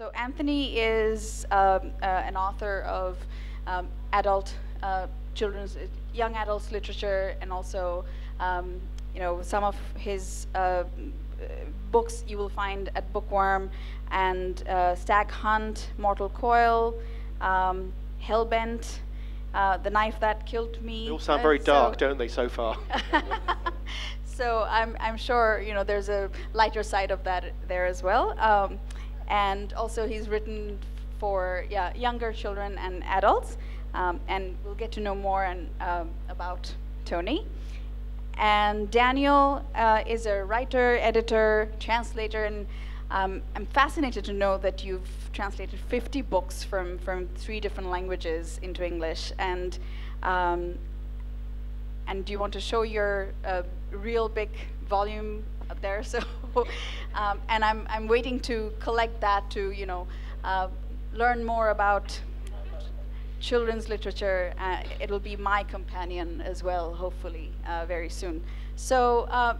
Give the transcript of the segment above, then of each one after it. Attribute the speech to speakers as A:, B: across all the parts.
A: So Anthony is um, uh, an author of um, adult uh, children's, uh, young adults literature, and also, um, you know, some of his uh, books you will find at Bookworm, and uh, Stag Hunt, Mortal Coil, um, Hellbent, uh, The Knife That Killed Me.
B: They all sound very dark, don't they, so far?
A: so I'm, I'm sure you know there's a lighter side of that there as well. And also he's written for yeah, younger children and adults. Um, and we'll get to know more and, um, about Tony. And Daniel uh, is a writer, editor, translator, and um, I'm fascinated to know that you've translated 50 books from, from three different languages into English. And, um, and do you want to show your uh, real big volume up there? So, um, and I'm, I'm waiting to collect that to, you know, uh, learn more about children's literature. Uh, it'll be my companion as well, hopefully, uh, very soon. So, uh,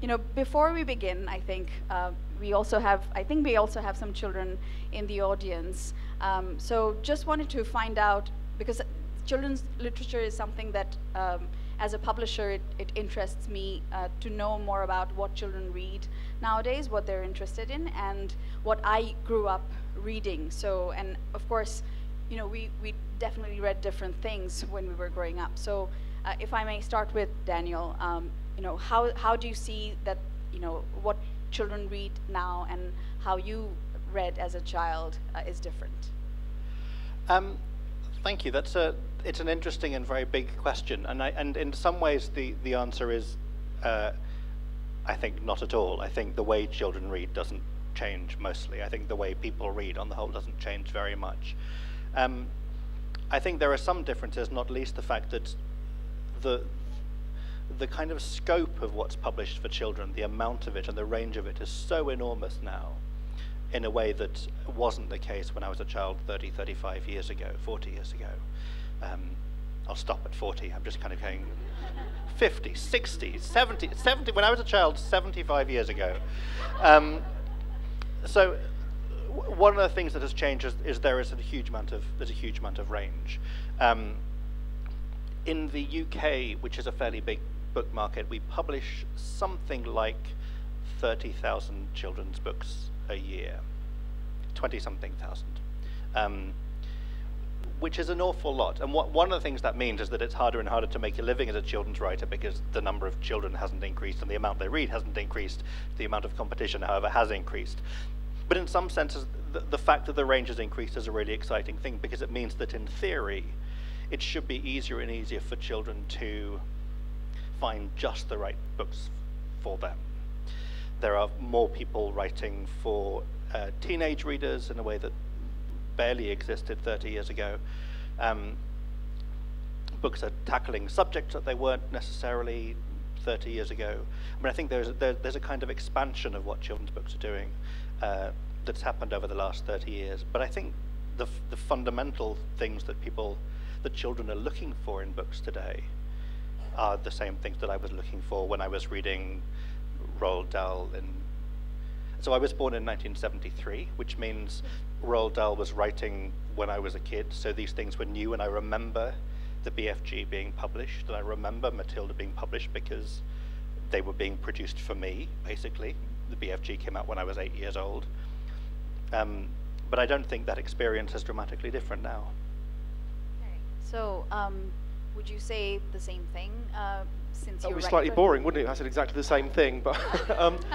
A: you know, before we begin, I think uh, we also have, I think we also have some children in the audience. Um, so just wanted to find out, because children's literature is something that, um, as a publisher, it, it interests me uh, to know more about what children read nowadays, what they're interested in, and what I grew up reading. So, and of course, you know, we, we definitely read different things when we were growing up. So uh, if I may start with Daniel, um, you know, how, how do you see that, you know, what children read now and how you read as a child uh, is different?
C: Um, thank you. That's a, it's an interesting and very big question. And, I, and in some ways, the, the answer is, uh, I think, not at all. I think the way children read doesn't change mostly. I think the way people read on the whole doesn't change very much. Um, I think there are some differences, not least the fact that the the kind of scope of what's published for children, the amount of it and the range of it is so enormous now in a way that wasn't the case when I was a child 30, 35 years ago, 40 years ago. Um, I'll stop at 40. I'm just kind of going 50, 60, 70, 70 when I was a child 75 years ago. Um, so one of the things that has changed is, is, there is a huge amount of there's a huge amount of range. Um, in the UK, which is a fairly big book market, we publish something like 30,000 children's books a year, 20 something thousand, um, which is an awful lot. And what, one of the things that means is that it's harder and harder to make a living as a children's writer because the number of children hasn't increased and the amount they read hasn't increased. The amount of competition, however, has increased. But in some senses, the, the fact that the range has increased is a really exciting thing because it means that in theory, it should be easier and easier for children to find just the right books for them. There are more people writing for uh, teenage readers in a way that barely existed 30 years ago. Um, books are tackling subjects that they weren't necessarily 30 years ago. I mean, I think there's, there, there's a kind of expansion of what children's books are doing uh, that's happened over the last 30 years. But I think the, the fundamental things that people, that children are looking for in books today are the same things that I was looking for when I was reading Roald Dahl. And so I was born in 1973, which means Roald Dahl was writing when I was a kid. So these things were new, and I remember the BFG being published, and I remember Matilda being published because they were being produced for me, basically the BFG came out when I was eight years old. Um, but I don't think that experience is dramatically different now.
A: Okay. So, um, would you say the same thing uh, since
B: that
A: you
B: would be slightly boring, wouldn't it? I said exactly the same thing, but. um,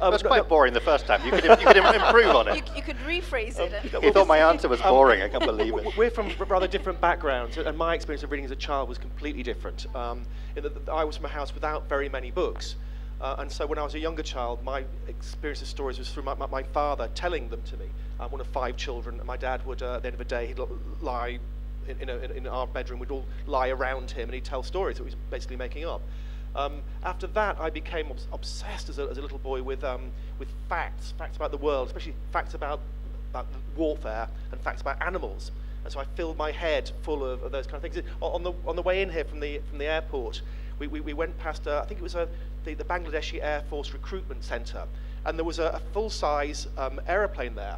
C: um, it was quite no, boring the first time. You could, you could improve on it.
A: You, you could rephrase it.
C: Um, you thought my answer was um, boring. I can't believe it.
B: We're from rather different backgrounds, and my experience of reading as a child was completely different. Um, I was from a house without very many books. Uh, and so when I was a younger child, my experience of stories was through my, my, my father telling them to me. I'm one of five children, and my dad would, uh, at the end of the day, he'd lie in, in, a, in, our bedroom, we'd all lie around him, and he'd tell stories that he was basically making up. Um, after that, I became obs obsessed as a, as a, little boy with, um, with facts, facts about the world, especially facts about, about warfare and facts about animals. And so I filled my head full of, of those kind of things. On the, on the way in here from the, from the airport, we, we, we went past, uh, I think it was a, the, the Bangladeshi Air Force Recruitment Center, and there was a, a full-size um, aeroplane there.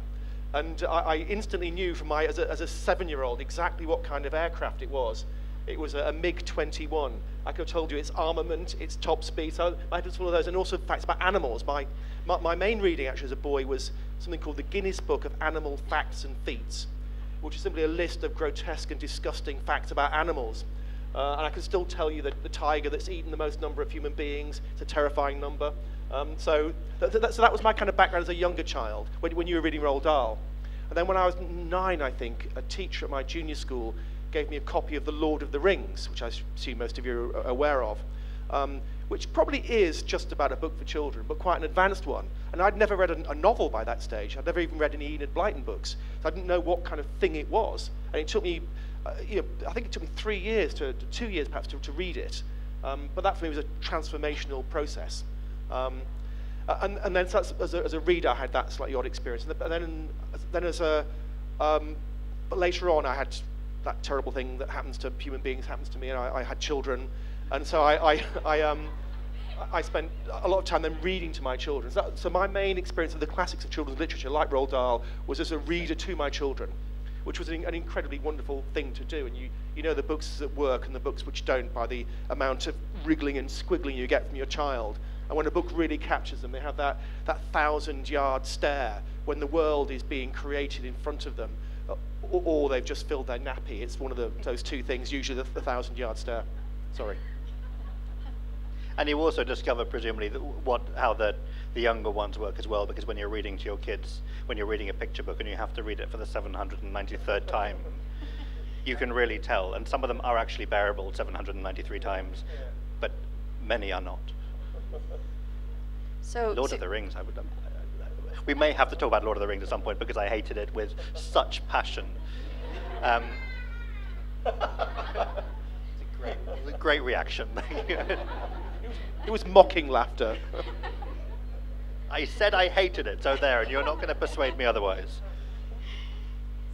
B: And I, I instantly knew from my, as a, as a seven-year-old exactly what kind of aircraft it was. It was a, a MiG-21. I could have told you its armament, its top speed. So I had all of those, and also facts about animals. My, my, my main reading, actually, as a boy, was something called the Guinness Book of Animal Facts and Feats, which is simply a list of grotesque and disgusting facts about animals. Uh, and I can still tell you that the tiger that's eaten the most number of human beings, it's a terrifying number. Um, so, th th so that was my kind of background as a younger child, when, when you were reading Roald Dahl. And then when I was nine, I think, a teacher at my junior school gave me a copy of The Lord of the Rings, which I assume most of you are aware of, um, which probably is just about a book for children, but quite an advanced one. And I'd never read a, a novel by that stage. I'd never even read any Enid Blyton books. So I didn't know what kind of thing it was. And it took me, uh, you know, I think it took me three years to, to two years perhaps to, to read it. Um, but that for me was a transformational process. Um, and, and then so as, a, as a reader, I had that slightly odd experience. And then, then as a, um, but later on, I had that terrible thing that happens to human beings happens to me, and I, I had children, and so I, I, I, um, I spent a lot of time then reading to my children. So, my main experience of the classics of children's literature, like Roald Dahl, was as a reader to my children, which was an, an incredibly wonderful thing to do. And you, you know the books that work and the books which don't by the amount of wriggling and squiggling you get from your child. And when a book really captures them, they have that, that thousand yard stare when the world is being created in front of them or they've just filled their nappy. It's one of the, those two things, usually the, the thousand yard stare. Sorry.
C: And you also discover, presumably, what how the, the younger ones work as well, because when you're reading to your kids, when you're reading a picture book and you have to read it for the 793rd time, you can really tell. And some of them are actually bearable 793 times, but many are not.
A: So,
C: Lord
A: so
C: of the Rings, I would. Um, We may have to talk about Lord of the Rings at some point because I hated it with such passion. Um, it's, a great, it's a great reaction.
B: it was mocking laughter.
C: I said I hated it, so there, and you're not going to persuade me otherwise.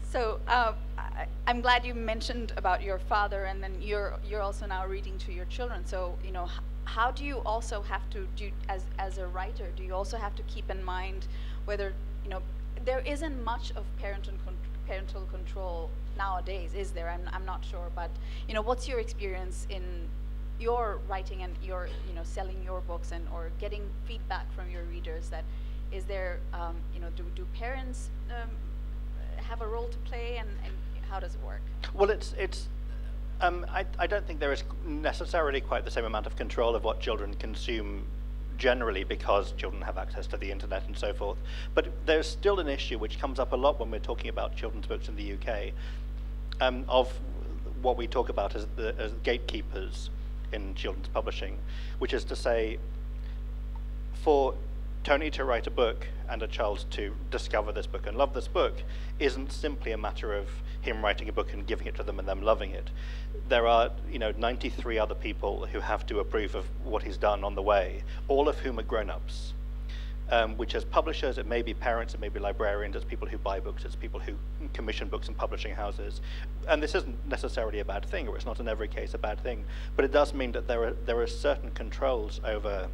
A: So uh, I, am glad you mentioned about your father, and then you're you're also now reading to your children. So you know, how do you also have to do as as a writer? Do you also have to keep in mind whether you know there isn't much of parental con parental control nowadays, is there? I'm I'm not sure, but you know, what's your experience in your writing and your you know selling your books and or getting feedback from your readers? That is there um, you know do do parents um, have a role to play and, and how does it work?
C: Well, it's it's um, I, I, don't think there is necessarily quite the same amount of control of what children consume generally because children have access to the internet and so forth. But there's still an issue which comes up a lot when we're talking about children's books in the UK um, of what we talk about as, the, as gatekeepers in children's publishing, which is to say, for Tony to write a book and a child to discover this book and love this book isn't simply a matter of him writing a book and giving it to them and them loving it. There are, you know, 93 other people who have to approve of what he's done on the way, all of whom are grown-ups. Um, which as publishers, it may be parents, it may be librarians, it's people who buy books, it's people who commission books in publishing houses. And this isn't necessarily a bad thing, or it's not in every case a bad thing, but it does mean that there are, there are certain controls over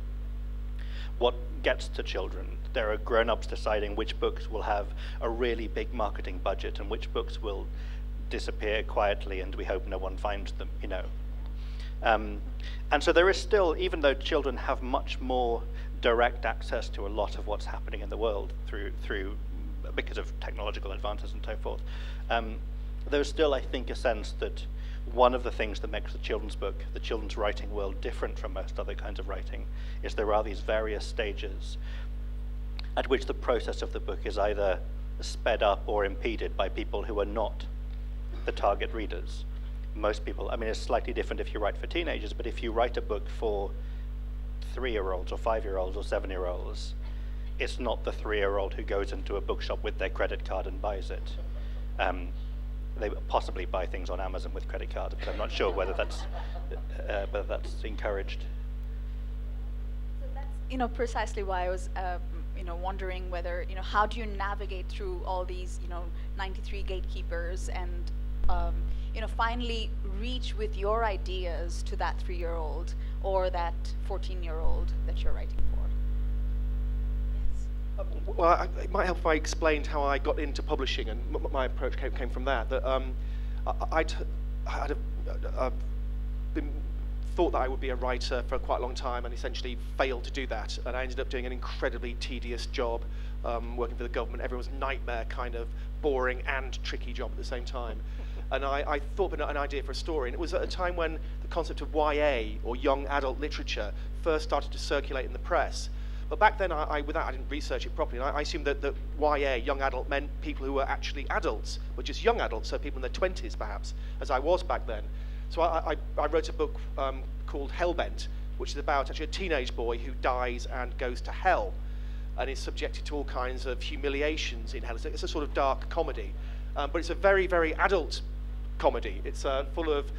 C: what gets to children. There are grown-ups deciding which books will have a really big marketing budget and which books will disappear quietly and we hope no one finds them, you know. Um, and so there is still, even though children have much more direct access to a lot of what's happening in the world through, through because of technological advances and so forth, um, there's still, I think, a sense that one of the things that makes the children's book, the children's writing world, different from most other kinds of writing is there are these various stages at which the process of the book is either sped up or impeded by people who are not the target readers. Most people, I mean, it's slightly different if you write for teenagers, but if you write a book for three-year-olds or five-year-olds or seven-year-olds, it's not the three-year-old who goes into a bookshop with their credit card and buys it. Um, they possibly buy things on Amazon with credit cards, but I'm not sure whether that's uh, whether that's encouraged.
A: So that's you know precisely why I was uh, you know wondering whether you know how do you navigate through all these you know 93 gatekeepers and um, you know finally reach with your ideas to that three-year-old or that 14-year-old that you're writing for.
B: Well, I, it might help if I explained how I got into publishing, and my approach came, came from that. That um, I, I'd, had a, a, been thought that I would be a writer for quite a long time, and essentially failed to do that. And I ended up doing an incredibly tedious job, um, working for the government, everyone's nightmare, kind of boring and tricky job at the same time. And I, I thought of an idea for a story, and it was at a time when the concept of YA or young adult literature first started to circulate in the press. But back then, I, I without I didn't research it properly. I, I assumed that, that YA, young adult, meant people who were actually adults, but just young adults, so people in their 20s perhaps, as I was back then. So I, I, I wrote a book um, called Hellbent, which is about actually a teenage boy who dies and goes to hell and is subjected to all kinds of humiliations in hell. It's a, it's a sort of dark comedy, um, but it's a very, very adult comedy. It's uh, full of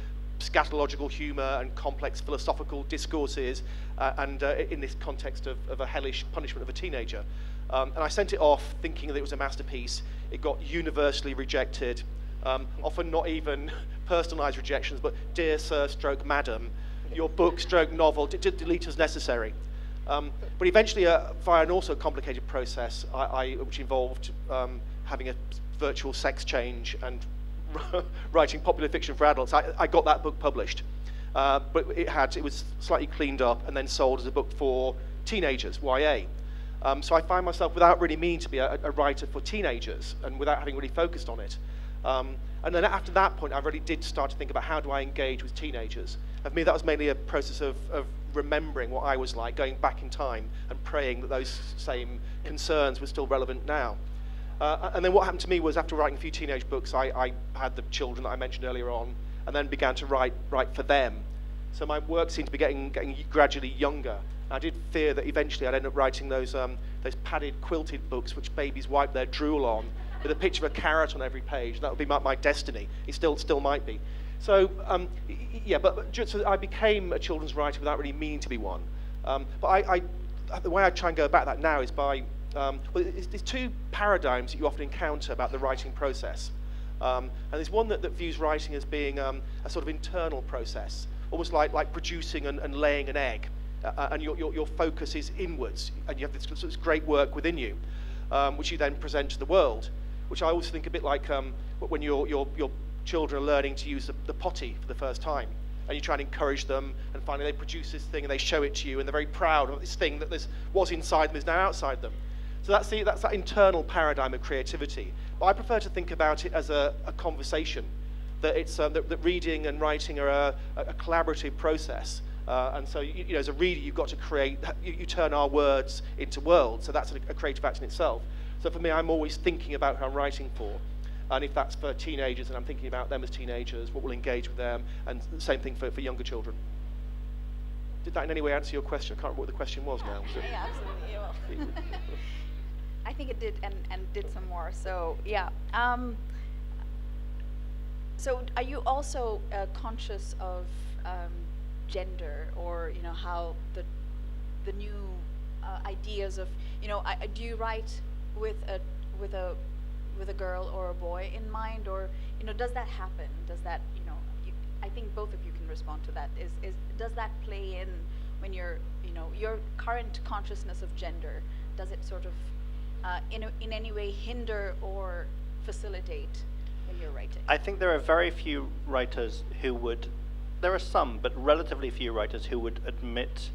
B: scatological humor and complex philosophical discourses, uh, and uh, in this context of, of, a hellish punishment of a teenager. Um, and I sent it off thinking that it was a masterpiece. It got universally rejected, um, often not even personalized rejections, but dear sir, stroke madam, your book, stroke novel, d- d- delete as necessary. Um, but eventually, uh, via an also complicated process, I, I, which involved um, having a virtual sex change and writing popular fiction for adults, I, I got that book published. Uh, but it had it was slightly cleaned up and then sold as a book for teenagers, YA. Um, so I find myself without really meaning to be a, a, writer for teenagers and without having really focused on it. Um, and then after that point, I really did start to think about how do I engage with teenagers. For me, that was mainly a process of, of remembering what I was like, going back in time and praying that those same concerns were still relevant now. Uh, and then what happened to me was after writing a few teenage books, I, I, had the children that I mentioned earlier on, and then began to write, write for them. So my work seemed to be getting, getting gradually younger. I did fear that eventually I'd end up writing those, um, those padded quilted books which babies wipe their drool on, with a picture of a carrot on every page. That would be my, my destiny. It still, still might be. So, um, yeah, but just, so I became a children's writer without really meaning to be one. Um, but I, I, the way I try and go about that now is by um, well, there's two paradigms that you often encounter about the writing process. Um, and there's one that, that views writing as being um, a sort of internal process, almost like, like producing and, and laying an egg. Uh, uh and your, your, your, focus is inwards, and you have this, this great work within you, um, which you then present to the world, which I always think a bit like um, when your, your, your children are learning to use the, the potty for the first time and you try and encourage them, and finally they produce this thing and they show it to you, and they're very proud of this thing that this was inside them is now outside them. So that's, the, that's that internal paradigm of creativity. But I prefer to think about it as a, a conversation, that, it's, um, that, that, reading and writing are a, a collaborative process. Uh, and so, you, you, know, as a reader, you've got to create, you, you turn our words into worlds. So that's a, a, creative act in itself. So for me, I'm always thinking about who I'm writing for. And if that's for teenagers, and I'm thinking about them as teenagers, what will engage with them, and the same thing for, for younger children. Did that in any way answer your question? I can't remember what the question was now. Was
A: yeah, absolutely. I think it did, and, and did some more. So yeah. Um, so are you also uh, conscious of um, gender, or you know how the the new uh, ideas of you know I, do you write with a with a with a girl or a boy in mind, or you know does that happen? Does that you know? You, I think both of you can respond to that. Is is does that play in when you're you know your current consciousness of gender? Does it sort of uh, in, in any way hinder or facilitate when you're writing?
C: I think there are very few writers who would, there are some, but relatively few writers who would admit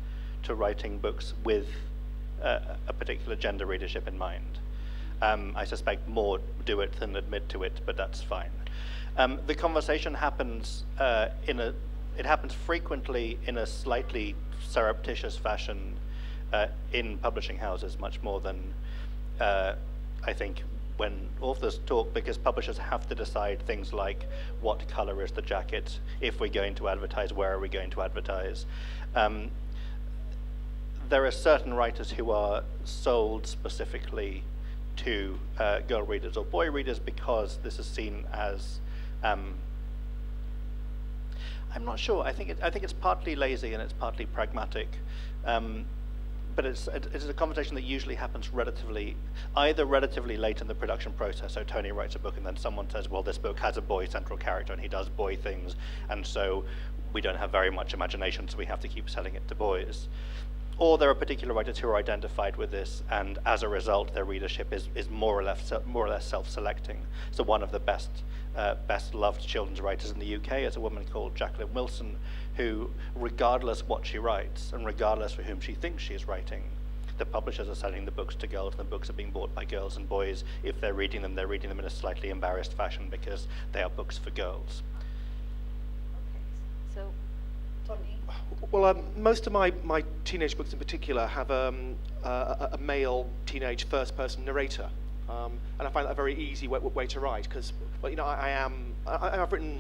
C: to writing books with uh, a particular gender readership in mind. Um, I suspect more do it than admit to it, but that's fine. Um, the conversation happens uh, in a, it happens frequently in a slightly surreptitious fashion uh, in publishing houses, much more than uh, I think when authors talk because publishers have to decide things like what color is the jacket, if we're going to advertise, where are we going to advertise. Um, there are certain writers who are sold specifically to uh, girl readers or boy readers because this is seen as um, I'm not sure. I think it, I think it's partly lazy and it's partly pragmatic. Um, but it's, it's a conversation that usually happens relatively, either relatively late in the production process. So Tony writes a book, and then someone says, "Well, this book has a boy central character, and he does boy things, and so we don't have very much imagination, so we have to keep selling it to boys." or there are particular writers who are identified with this, and as a result, their readership is, is more or less more or less self-selecting. So one of the best uh, best loved children's writers in the UK is a woman called Jacqueline Wilson, who, regardless of what she writes and regardless for whom she thinks she is writing, the publishers are selling the books to girls, and the books are being bought by girls and boys. If they're reading them, they're reading them in a slightly embarrassed fashion because they are books for girls.
A: Okay. So, Tony.
B: Well, um, most of my, my teenage books in particular have um, uh, a male teenage first-person narrator, um, and I find that a very easy way, way to write because, well, you know, I, I am I, have written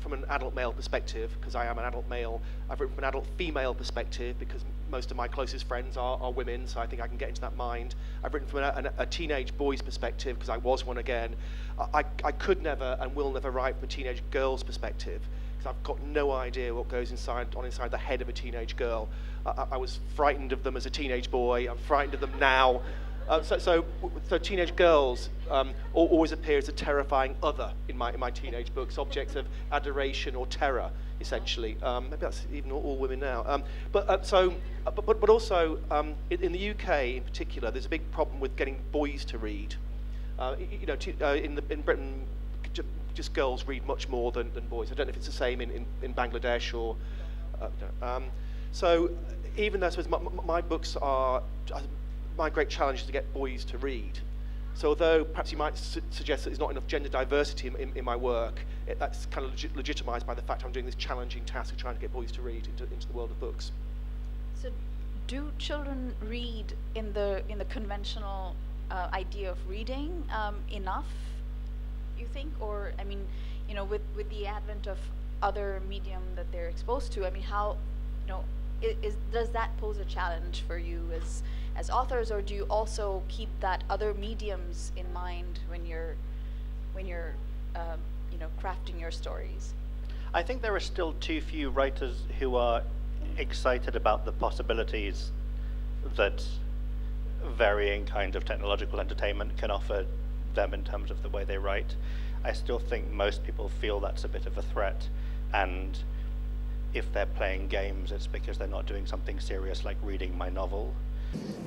B: from an adult male perspective because I am an adult male. I've written from an adult female perspective because most of my closest friends are, are women, so I think I can get into that mind. I've written from a, a, a teenage boy's perspective because I was one again. I, I could never and will never write from a teenage girl's perspective because I've got no idea what goes inside on inside the head of a teenage girl. I, I was frightened of them as a teenage boy. I'm frightened of them now. Uh, so, so, so, teenage girls um, always appear as a terrifying other in my, in my teenage books, objects of adoration or terror, essentially. Um, maybe that's even all, all women now. Um, but, uh, so, uh, but, but also, um, in, in, the UK in particular, there's a big problem with getting boys to read. Uh, you know, uh, in, the, in Britain, just girls read much more than, than boys. I don't know if it's the same in, in, in Bangladesh or. Uh, um, so even though my, my, books are, my great challenge is to get boys to read. So although perhaps you might su suggest that there's not enough gender diversity in, in, in my work, it, that's kind of legi legitimized by the fact I'm doing this challenging task of trying to get boys to read into, into the world of books.
A: So do children read in the, in the conventional uh, idea of reading um, enough you think? Or, I mean, you know, with, with the advent of other medium that they're exposed to, I mean, how, you know, is, does that pose a challenge for you as, as authors, or do you also keep that other mediums in mind when you're, when you're, um, you know, crafting your stories?
C: I think there are still too few writers who are excited about the possibilities that varying kinds of technological entertainment can offer them in terms of the way they write. I still think most people feel that's a bit of a threat, and if they're playing games, it's because they're not doing something serious like reading my novel.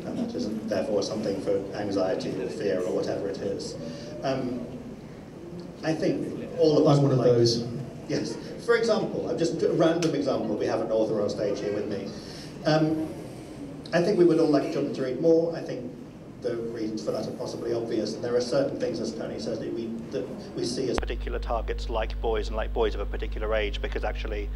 D: And that isn't therefore something for anxiety or fear or whatever it is. Um, I think all of us.
B: I'm one of like, those.
D: Yes. For example, I'm just a random example. We have an author on stage here with me. Um, I think we would all like children to read more. I think the reasons for that are possibly obvious, and there are certain things, as Tony says, that we, that we see as
C: particular targets like boys and like boys of a particular age, because actually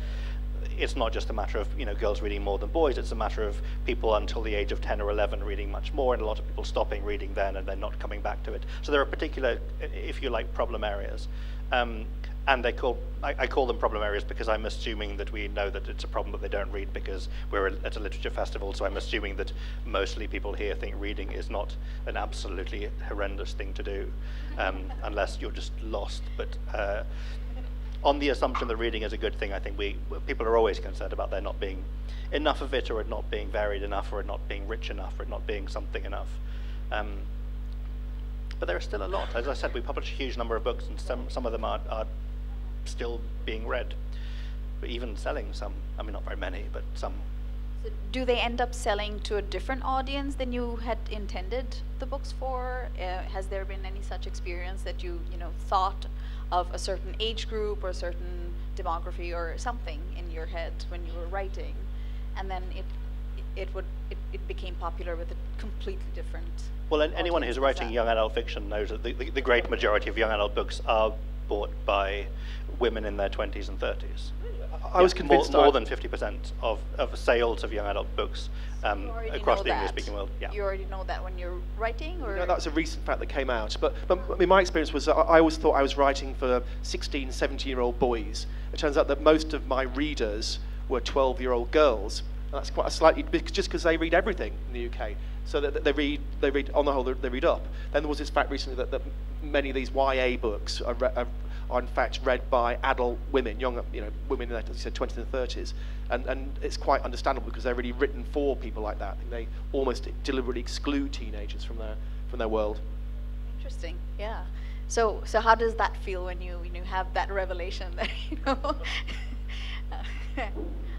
C: it's not just a matter of you know girls reading more than boys. It's a matter of people until the age of 10 or 11 reading much more, and a lot of people stopping reading then and then not coming back to it. So there are particular, if you like, problem areas. Um, and they call I, I, call them problem areas because I'm assuming that we know that it's a problem that they don't read because we're at a literature festival. So I'm assuming that mostly people here think reading is not an absolutely horrendous thing to do, um, unless you're just lost. But uh, on the assumption that reading is a good thing, I think we people are always concerned about there not being enough of it, or it not being varied enough, or it not being rich enough, or it not being something enough. Um, but there are still a lot. As I said, we publish a huge number of books, and some some of them are, are still being read, but even selling some. I mean, not very many, but some.
A: So do they end up selling to a different audience than you had intended the books for? Uh, has there been any such experience that you, you know, thought of a certain age group or a certain demography or something in your head when you were writing, and then it it would it, it became popular with a completely different.
C: Well, anyone who's writing young adult fiction knows that the, the, the, great majority of young adult books are bought by women in their 20s and 30s.
B: I was convinced
C: more, more than 50% of, of sales of young adult books um, across the English-speaking world.
A: Yeah. You already know that when you're writing, or
B: no, that's a recent fact that came out. But, but I mean, my experience was I always thought I was writing for 16, 17-year-old boys. It turns out that most of my readers were 12-year-old girls. And that's quite a slightly just because they read everything in the UK. So that they read, they read on the whole, they read up. Then there was this fact recently that, that many of these YA books are, are are in fact read by adult women, young, you know, women in their, as you said, 20s and 30s. And, and it's quite understandable because they're really written for people like that. they almost deliberately exclude teenagers from their, from their world.
A: Interesting, yeah. So, so how does that feel when you, when you have that revelation that, you know,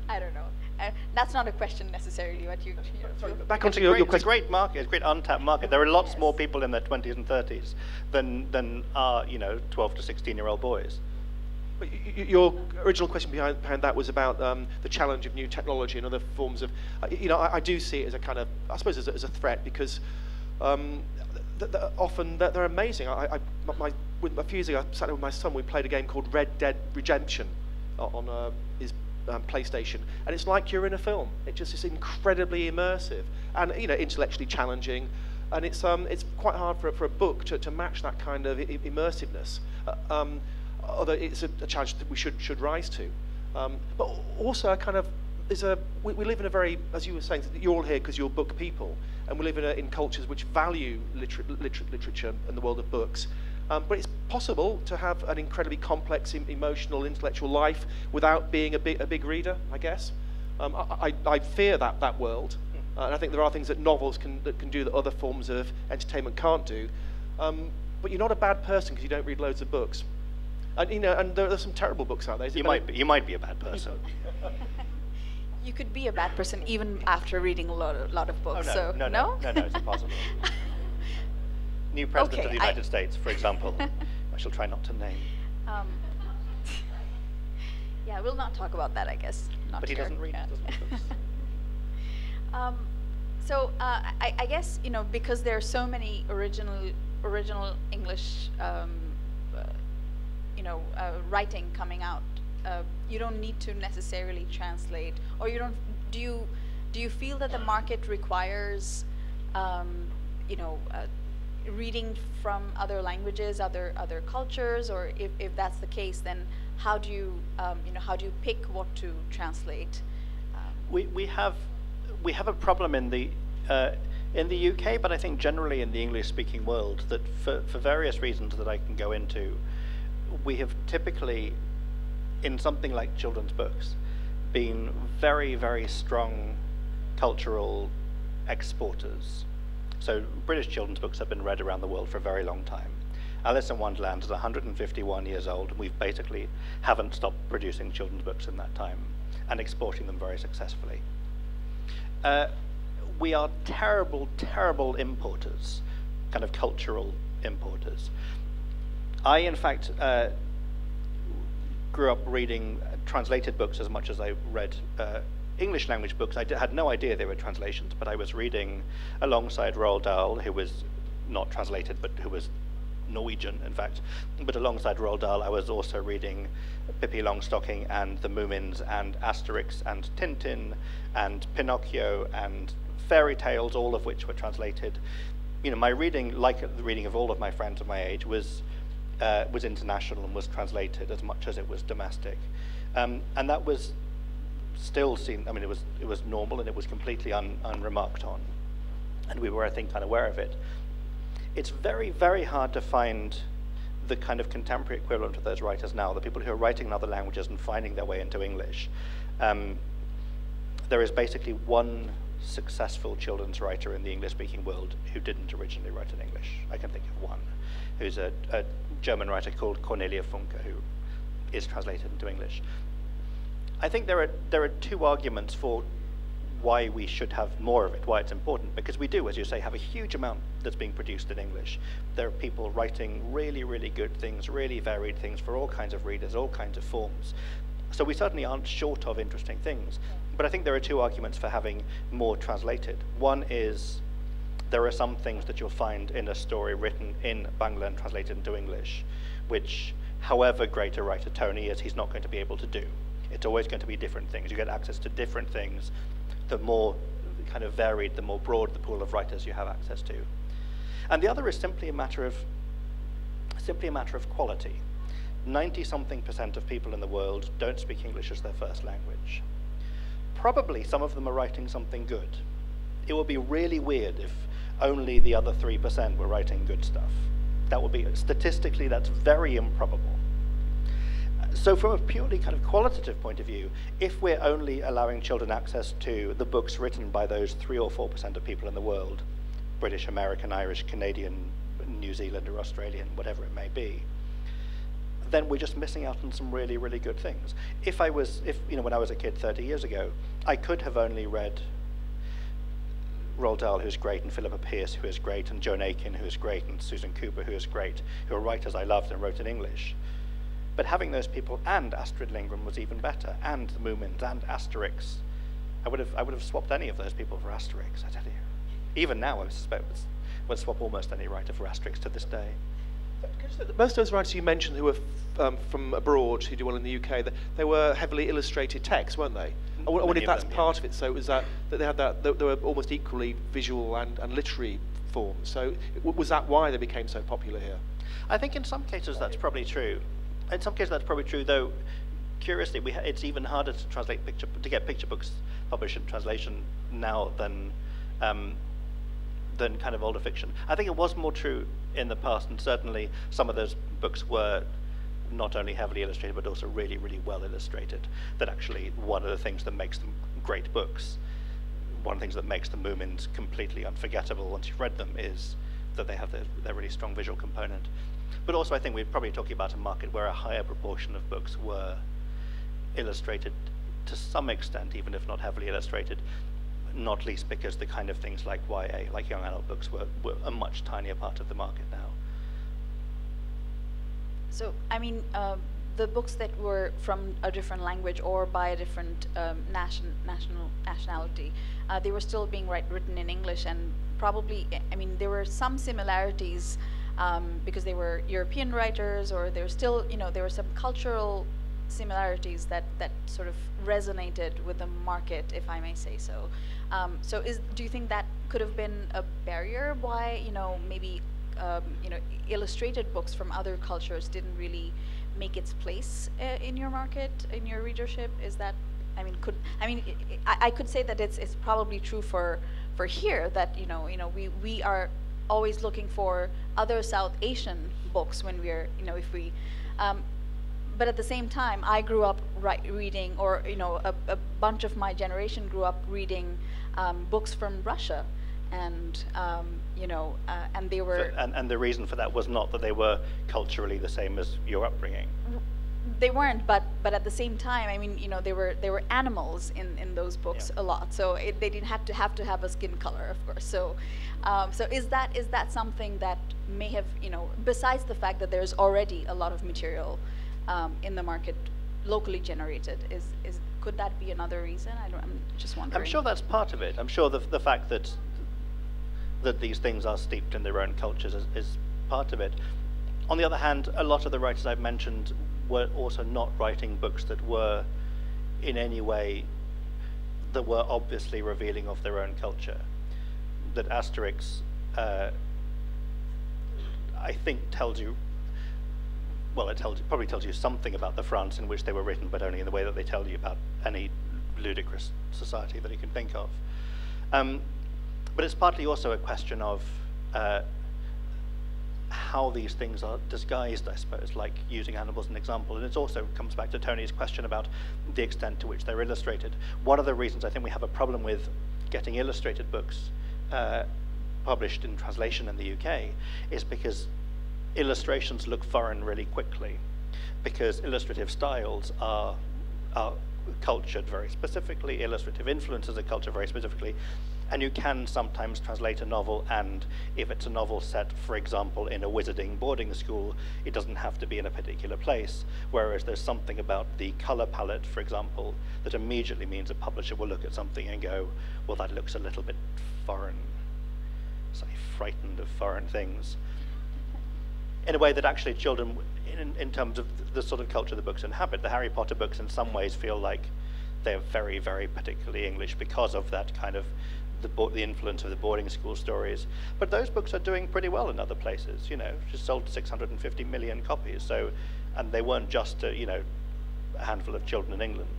A: I don't know. Uh, that's not a question necessarily, what you. you know,
B: Sorry, back
C: It's
B: onto
C: a
B: your,
C: great,
B: your
C: it's a
B: question.
C: great market, it's a great untapped market. There are lots more people in their 20s and 30s than, than are, you know, 12 to 16 year old boys.
B: But y- y- Your original question behind, behind that was about um, the challenge of new technology and other forms of, uh, you know, I, I do see it as a kind of, I suppose, as a, as a threat because um, th- th- often they're, they're amazing. I, I, my, my, with, a few years ago, I sat down with my son. We played a game called Red Dead Redemption o- on uh, his um, PlayStation, and it's like you're in a film. It just is incredibly immersive and you know intellectually challenging, and it's um, it's quite hard for, for a book to, to match that kind of immersiveness. Uh, um, although it's a, a challenge that we should should rise to. Um, but also a kind of there's a we, we live in a very as you were saying you're all here because you're book people and we live in, a, in cultures which value liter- liter- literature and the world of books. Um, but it's possible to have an incredibly complex, em- emotional, intellectual life without being a big, a big reader, I guess. Um, I, I, I fear that, that world. Uh, and I think there are things that novels can, that can do that other forms of entertainment can't do. Um, but you're not a bad person because you don't read loads of books. And, you know, and there are some terrible books out there. Is it
C: You might, be, you might be a bad person.
A: You could be a bad person even after reading a lot, a lot of
C: Oh,
A: books.
C: no,
A: so
C: no, no, no, no, it's impossible. New president
A: Okay,
C: of the
A: I-
C: United States, for example. I shall try not to name.
A: Um, yeah, we'll not talk about that, I guess. Not
C: But he
A: here.
C: doesn't read,
A: Yeah. um, so uh, I, I guess you know because there are so many original original English um, uh, you know uh, writing coming out. Uh, you don't need to necessarily translate, or you don't. Do you do you feel that the market requires um, you know uh, reading from other languages, other other cultures, or if, if that's the case, then how do you um, you know how do you pick what to translate? Um,
C: we, we have we have a problem in the uh, in the UK, but I think generally in the English-speaking world that for, for various reasons that I can go into, we have typically, in something like children's books, been very very strong cultural exporters. So British children's books have been read around the world for a very long time. Alice in Wonderland is 151 years old, and we've basically haven't stopped producing children's books in that time and exporting them very successfully. Uh, we are terrible, terrible importers, kind of cultural importers. I, in fact, uh, grew up reading translated books as much as I read uh, English language books. I had no idea they were translations, but I was reading alongside Roald Dahl, who was not translated, but who was Norwegian, in fact. But alongside Roald Dahl, I was also reading Pippi Longstocking and the Moomins and Asterix and Tintin and Pinocchio and fairy tales, all of which were translated. You know, my reading, like the reading of all of my friends of my age, was uh, was international and was translated as much as it was domestic, um, and that was still seen. I mean, it was it was normal and it was completely un, unremarked on, and we were, I think, unaware of it. It's very, very hard to find the kind of contemporary equivalent of those writers now, the people who are writing in other languages and finding their way into English. Um, there is basically one successful children's writer in the English-speaking world who didn't originally write in English. I can think of one, who's a, a German writer called Cornelia Funke, who is translated into English. I think there are there are two arguments for why we should have more of it, why it's important, because we do, as you say, have a huge amount that's being produced in English. There are people writing really, really good things, really varied things for all kinds of readers, all kinds of forms. So we certainly aren't short of interesting things. But I think there are two arguments for having more translated. One is there are some things that you'll find in a story written in Bangla and translated into English, which, however great a writer Tony is, he's not going to be able to do. It's always going to be different things. You get access to different things. The more kind of varied, the more broad the pool of writers you have access to. And the other is simply a matter of simply a matter of quality. 90 something percent of people in the world don't speak English as their first language. Probably some of them are writing something good. It would be really weird if only the other 3% were writing good stuff. That would be, statistically, that's very improbable. So, from a purely kind of qualitative point of view, if we're only allowing children access to the books written by those 3 or 4% of people in the world, British, American, Irish, Canadian, New Zealand, or Australian, whatever it may be, then we're just missing out on some really, really good things. If I was, if, you know, when I was a kid 30 years ago, I could have only read Roald Dahl, who's great, and Philippa Pearce, who is great, and Joan Aiken, who is great, and Susan Cooper, who is great, who are writers I loved and wrote in English. But having those people and Astrid Lindgren was even better, and the Moomins and Asterix. I would have, I would have swapped any of those people for Asterix, I tell you. Even now, I suspect would swap almost any writer for Asterix to this day.
B: Most of those writers you mentioned who were um, from abroad, who do well in the UK, they, they were heavily illustrated texts, weren't they? I, I wonder if that's them, part yeah. of it. So it was that, that they had that, they, they were almost equally visual and, and literary forms. So was that why they became so popular here?
C: I think in some cases that's probably true. In some cases that's probably true, though curiously, we it's even harder to translate picture to get picture books published in translation now than um, than kind of older fiction. I think it was more true in the past, and certainly some of those books were not only heavily illustrated but also really, really well illustrated. That actually one of the things that makes them great books, one of the things that makes the Moomins completely unforgettable once you've read them is that they have their, their really strong visual component. But also, I think we're probably talking about a market where a higher proportion of books were illustrated to some extent, even if not heavily illustrated, not least because the kind of things like YA, like young adult books, were, were a much tinier part of the market now.
A: So, I mean, uh, the books that were from a different language or by a different um, nation, national nationality, uh, they were still being write, written in English, and probably, I mean, there were some similarities um, because they were European writers, or there were still, you know, there were some cultural similarities that that sort of resonated with the market, if I may say so. Um, so is do you think that could have been a barrier why you know maybe um, you know illustrated books from other cultures didn't really make its place uh, in your market in your readership? Is that I mean could I mean I, I could say that it's it's probably true for for here that you know you know we we are always looking for other South Asian books when we're you know if we um, but at the same time, I grew up reading, or you know, a, a, bunch of my generation grew up reading um, books from Russia, and um, you know, uh, and they were.
C: So, and, and the reason for that was not that they were culturally the same as your upbringing.
A: They weren't, but but at the same time, I mean, you know, they were they were animals in, in those books yeah. a lot. So it, they didn't have to have to have a skin color, of course. So, um, so is that is that something that may have you know, besides the fact that there's already a lot of material um, in the market locally generated. Is, is, could that be another reason? I don't, I'm just wondering.
C: I'm sure that's part of it. I'm sure the, the fact that, that these things are steeped in their own cultures is, is part of it. On the other hand, a lot of the writers I've mentioned were also not writing books that were in any way that were obviously revealing of their own culture. That Asterix, uh, I think, tells you well, it tells, you, probably tells you something about the France in which they were written, but only in the way that they tell you about any ludicrous society that you can think of. Um, but it's partly also a question of uh, how these things are disguised, I suppose, like using animals as an example. And it also comes back to Tony's question about the extent to which they're illustrated. One of the reasons I think we have a problem with getting illustrated books uh, published in translation in the UK is because illustrations look foreign really quickly because illustrative styles are, are cultured very specifically, illustrative influences are cultured very specifically, and you can sometimes translate a novel and if it's a novel set, for example, in a wizarding boarding school, it doesn't have to be in a particular place, whereas there's something about the color palette, for example, that immediately means a publisher will look at something and go, well, that looks a little bit foreign, say, frightened of foreign things. In a way that actually children, in, in terms of the sort of culture the books inhabit, the Harry Potter books in some ways feel like they're very, very particularly English because of that kind of the, the influence of the boarding school stories. But those books are doing pretty well in other places. You know, just sold 650 million copies. So, and they weren't just a, you know a handful of children in England.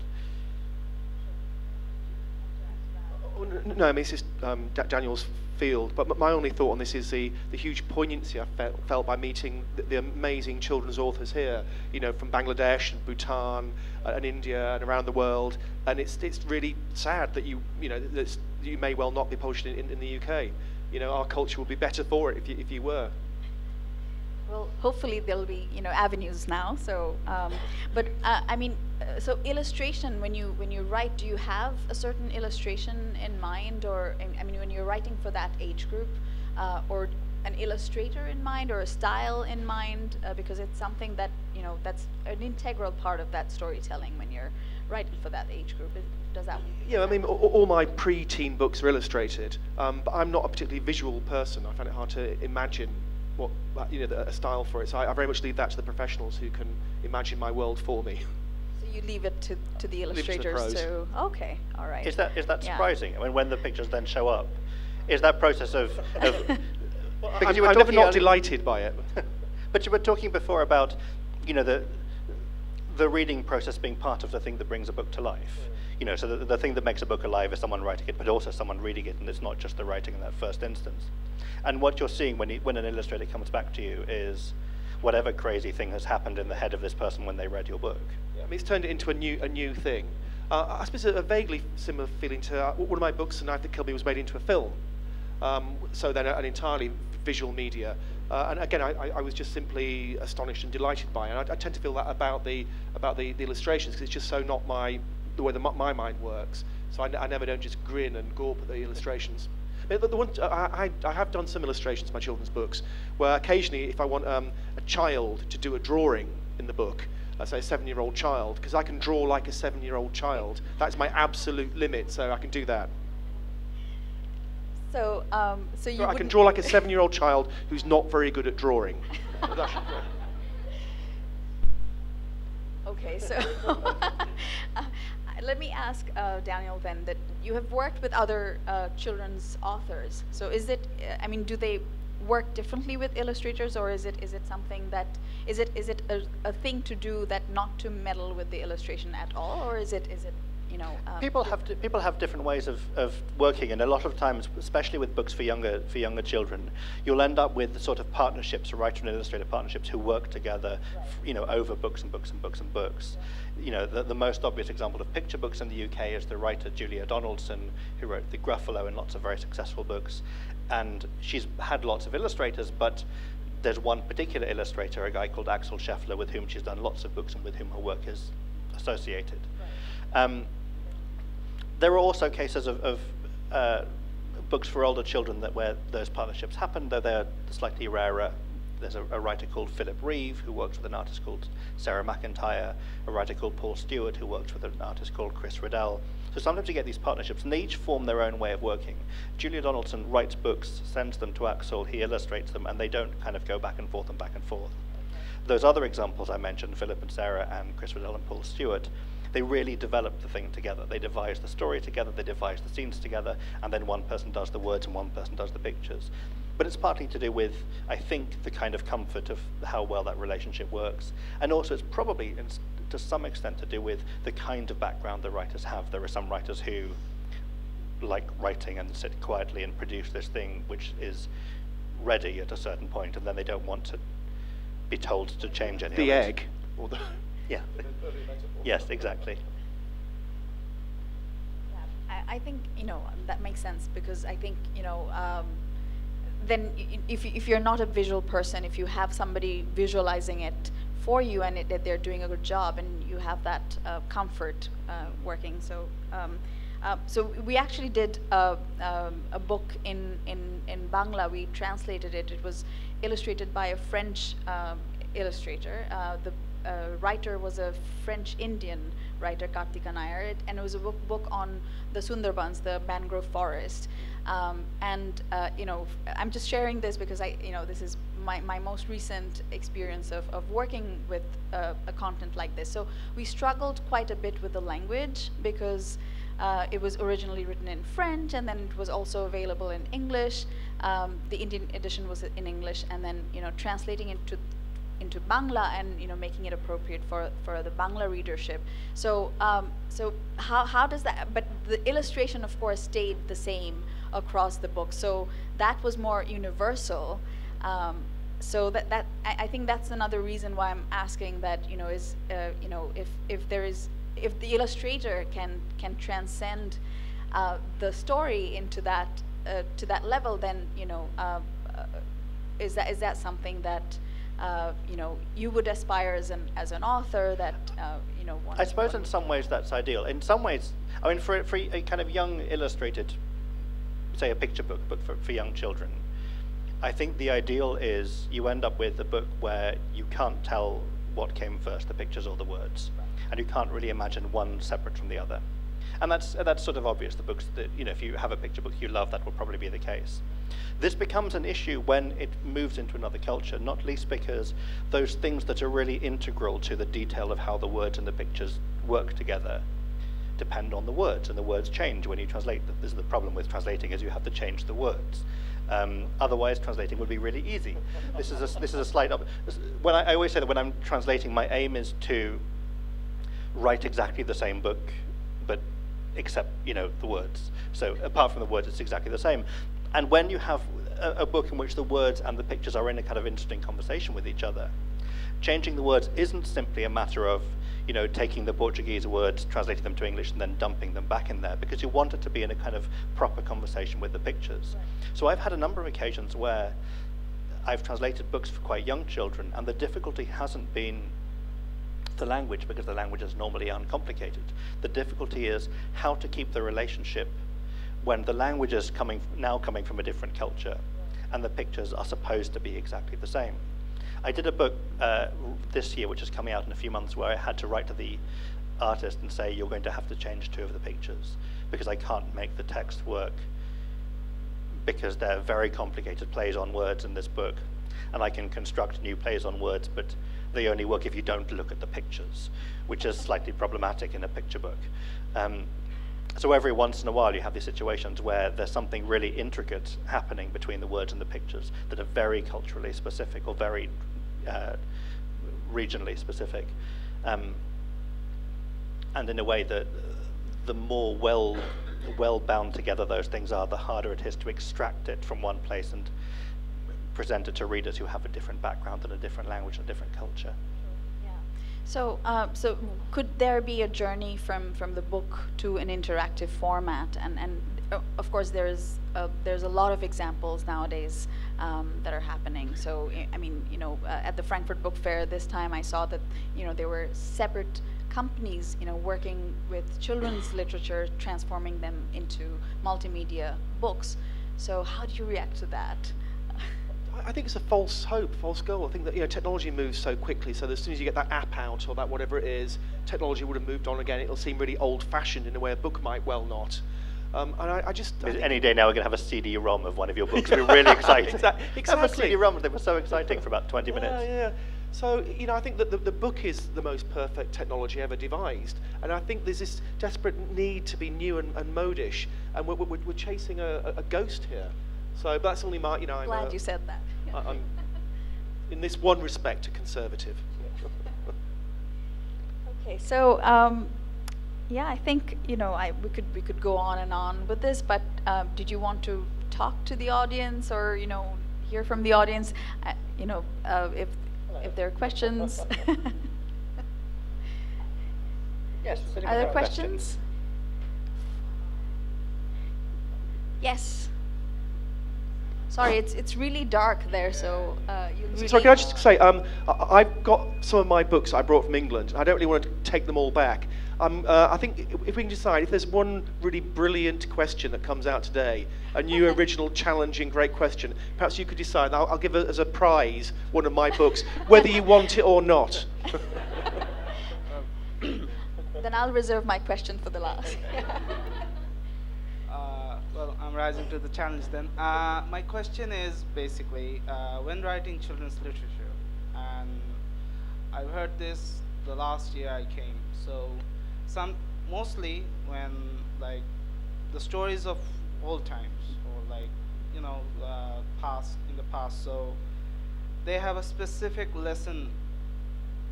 B: Oh, no, I mean it's just um, Daniel's field. But my only thought on this is the, the huge poignancy I felt, felt by meeting the, the, amazing children's authors here, you know, from Bangladesh and Bhutan uh, and India and around the world. And it's, it's really sad that you, you know, that you may well not be published in, in, the UK. You know, our culture would be better for it if you, if you were.
A: Well, hopefully there'll be you know avenues now. So, um, but uh, I mean, uh, so illustration when you when you write, do you have a certain illustration in mind, or I mean, when you're writing for that age group, uh, or an illustrator in mind, or a style in mind, uh, because it's something that you know that's an integral part of that storytelling when you're writing for that age group. Does that?
B: Yeah, I mean, all, all my pre-teen books are illustrated, um, but I'm not a particularly visual person. I find it hard to imagine what you know a style for it. So I, I, very much leave that to the professionals who can imagine my world for me.
A: So you leave it to, to the illustrators
B: to,
A: the okay, all right.
C: Is that is that surprising? Yeah. I mean, when the pictures then show up, is that process of, of
B: well, because I'm, you were I'm never not delighted by it.
C: but you were talking before about you know the the reading process being part of the thing that brings a book to life. You know, so the, the thing that makes a book alive is someone writing it, but also someone reading it, and it's not just the writing in that first instance. And what you're seeing when, he, when an illustrator comes back to you is whatever crazy thing has happened in the head of this person when they read your book.
B: Yeah, I mean, it's turned it into a new, a new thing. Uh, I suppose a, a, vaguely similar feeling to uh, one of my books, The Knife That Killed Me, was made into a film. Um, so then an entirely visual media. Uh, and again, I, I, was just simply astonished and delighted by it. And I, I tend to feel that about the about the, the illustrations because it's just so not my the way the, my mind works. So I, I never don't just grin and gawp at the illustrations. The, the one, I, I, have done some illustrations to my children's books where occasionally if I want um, a child to do a drawing in the book, let's say a seven-year-old child, because I can draw like a seven-year-old child. That's my absolute limit, so I can do that.
A: So, um, so you. So
B: I can draw like a seven-year-old child who's not very good at drawing.
A: okay, so let me ask uh, Daniel then that you have worked with other uh, children's authors. So is it? Uh, I mean, do they work differently with illustrators, or is it is it something that is it is it a, a thing to do that not to meddle with the illustration at all, or is it is it you know, um,
C: people have people have different ways of, of working, and a lot of times, especially with books for younger for younger children, you'll end up with sort of partnerships, writer and illustrator partnerships, who work together, right. you know, over books and books and books and books. Right. You know, the, the most obvious example of picture books in the UK is the writer Julia Donaldson, who wrote The Gruffalo and lots of very successful books, and she's had lots of illustrators, but there's one particular illustrator, a guy called Axel Scheffler, with whom she's done lots of books and with whom her work is associated. Um, there are also cases of, of uh, books for older children that where those partnerships happen, though they're slightly rarer. There's a, a, writer called Philip Reeve who works with an artist called Sarah McIntyre, a writer called Paul Stewart who works with an artist called Chris Riddell. So sometimes you get these partnerships, and they each form their own way of working. Julia Donaldson writes books, sends them to Axel, he illustrates them, and they don't kind of go back and forth and back and forth. Those other examples I mentioned, Philip and Sarah and Chris Riddell and Paul Stewart, they really develop the thing together. They devise the story together, they devise the scenes together, and then one person does the words and one person does the pictures. But it's partly to do with, I think, the kind of comfort of how well that relationship works. And also, it's probably, it's to some extent, to do with the kind of background the writers have. There are some writers who like writing and sit quietly and produce this thing which is ready at a certain point, and then they don't want to be told to change anything.
B: the egg. Or
C: the yeah. Yes, exactly.
A: Yeah, I, I think you know that makes sense because I think you know um, then if if you're not a visual person, if you have somebody visualizing it for you and it, that they're doing a good job and you have that uh, comfort uh, working, so. Um, uh, so we actually did a, um, a book in, in, in Bangla. We translated it. It was illustrated by a French um, illustrator. Uh, the uh, writer was a French Indian writer, Karthika Naïr, and it was a book, book on the Sundarbans, the mangrove forest. Um, and uh, you know, I'm just sharing this because I, you know, this is my, my most recent experience of, of working with uh, a content like this. So we struggled quite a bit with the language because uh, it was originally written in French and then it was also available in English. Um, the Indian edition was in English and then you know translating it to into Bangla and you know making it appropriate for for the Bangla readership. So um, so how how does that? But the illustration, of course, stayed the same across the book. So that was more universal. Um, so that that I, I, think that's another reason why I'm asking that you know is uh, you know if if there is if the illustrator can can transcend uh, the story into that uh, to that level, then you know uh, uh, is that is that something that uh, you know, you would aspire as an as an author that uh, you know.
C: I suppose in some ways that's ideal. In some ways, I mean, for for a kind of young illustrated, say a picture book, but for, for young children, I think the ideal is you end up with a book where you can't tell what came first, the pictures or the words, and you can't really imagine one separate from the other. And that's that's sort of obvious. The books that you know, if you have a picture book you love, that will probably be the case. This becomes an issue when it moves into another culture, not least because those things that are really integral to the detail of how the words and the pictures work together depend on the words, and the words change when you translate. This is the problem with translating, is you have to change the words. Um, otherwise, translating would be really easy. This is a, this is a slight. Up, when I, I always say that when I'm translating, my aim is to write exactly the same book, but except you know the words. So apart from the words, it's exactly the same. And when you have a, a, book in which the words and the pictures are in a kind of interesting conversation with each other, changing the words isn't simply a matter of you know, taking the Portuguese words, translating them to English, and then dumping them back in there because you want it to be in a kind of proper conversation with the pictures. Right. So I've had a number of occasions where I've translated books for quite young children, and the difficulty hasn't been the language because the language is normally uncomplicated. The difficulty is how to keep the relationship when the language is coming now coming from a different culture, and the pictures are supposed to be exactly the same. I did a book uh, this year, which is coming out in a few months, where I had to write to the artist and say, you're going to have to change two of the pictures because I can't make the text work because they're very complicated plays on words in this book. And I can construct new plays on words, but they only work if you don't look at the pictures, which is slightly problematic in a picture book. Um, so every once in a while, you have these situations where there's something really intricate happening between the words and the pictures that are very culturally specific or very uh, regionally specific. Um, and in a way that the more well well bound together those things are, the harder it is to extract it from one place and present it to readers who have a different background and a different language and a different culture.
A: So, uh, so could there be a journey from, from the book to an interactive format? And, and uh, of course, there's a, there's a lot of examples nowadays um, that are happening. So, I mean, you know, uh, at the Frankfurt Book Fair this time, I saw that you know there were separate companies, you know, working with children's literature, transforming them into multimedia books. So, how do you react to that?
B: I think it's a false hope, false goal. I think that you know technology moves so quickly. So as soon as you get that app out or that whatever it is, technology would have moved on again. It'll seem really old-fashioned in a way a book might well not. Um, and I, I just I
C: any day now we're going to have a CD-ROM of one of your books. we're really excited. exactly.
B: exactly.
C: Have a CD-ROM. They were so exciting for about 20
B: yeah,
C: minutes.
B: Yeah. So you know, I think that the, the book is the most perfect technology ever devised, and I think there's this desperate need to be new and, and modish, and we're, we're, we're chasing a, a, ghost here. So that's only my, you know.
A: I'm Glad a, you said that.
B: I, am in this one respect, a conservative.
A: okay, so um, yeah, I think you know I we could we could go on and on with this, but um, did you want to talk to the audience or you know hear from the audience? Uh, you know, uh, if if there are questions.
C: yes.
A: Are there questions? Yes. Sorry, it's it's really dark there, so uh, you. Really
B: Sorry, can I just say, um, I, have got some of my books I brought from England. I don't really want to take them all back. Um, uh, I think if we can decide, if there's one really brilliant question that comes out today, a new, original, challenging, great question, perhaps you could decide. I'll, I'll give it as a prize one of my books, whether you want it or not.
A: then I'll reserve my question for the last.
E: Well, I'm rising to the challenge then. Uh, my question is basically uh, when writing children's literature, and I've heard this the last year I came. So, some mostly when like the stories of old times or like you know uh, past in the past. So they have a specific lesson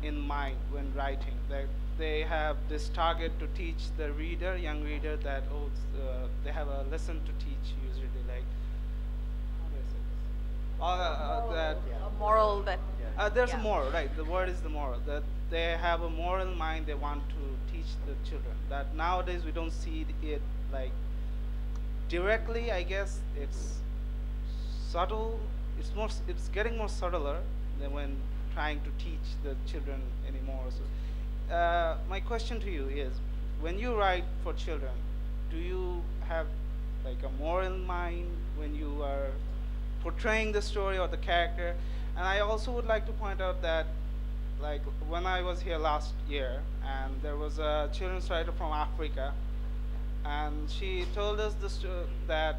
E: in mind when writing. They they have this target to teach the reader, young reader, that oh, uh, they have a lesson to teach. Usually, like how do I say this? Uh, uh, that
A: a moral that.
E: Uh, there's yeah. a moral, right? The word is the moral. That they have a moral mind. They want to teach the children. That nowadays we don't see it like directly. I guess it's subtle. It's more. It's getting more subtler than when trying to teach the children anymore. So, uh, my question to you is, when you write for children, do you have like a moral mind when you are portraying the story or the character? And I also would like to point out that, like when I was here last year, and there was a children's writer from Africa, and she told us this, that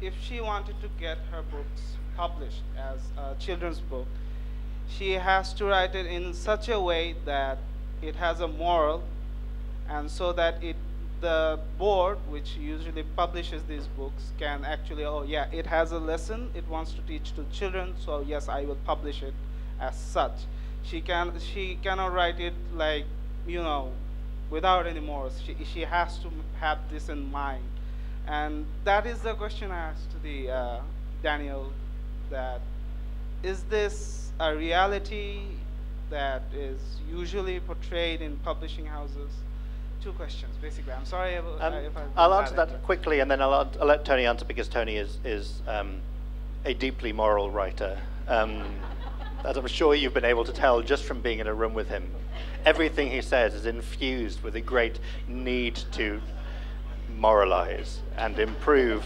E: if she wanted to get her books published as a children's book, she has to write it in such a way that it has a moral and so that it the board which usually publishes these books can actually oh yeah it has a lesson it wants to teach to children so yes i will publish it as such. She can she cannot write it like you know without any morals. She, she has to have this in mind. And that is the question i asked to the uh, daniel that is this a reality that is usually portrayed in publishing houses? Two questions, basically. I'm sorry if,
C: um,
E: if I
C: I'll answer that quickly, and then I'll, I'll, let Tony answer because Tony is is um, a deeply moral writer. Um, as I'm sure you've been able to tell just from being in a room with him, everything he says is infused with a great need to moralize and improve.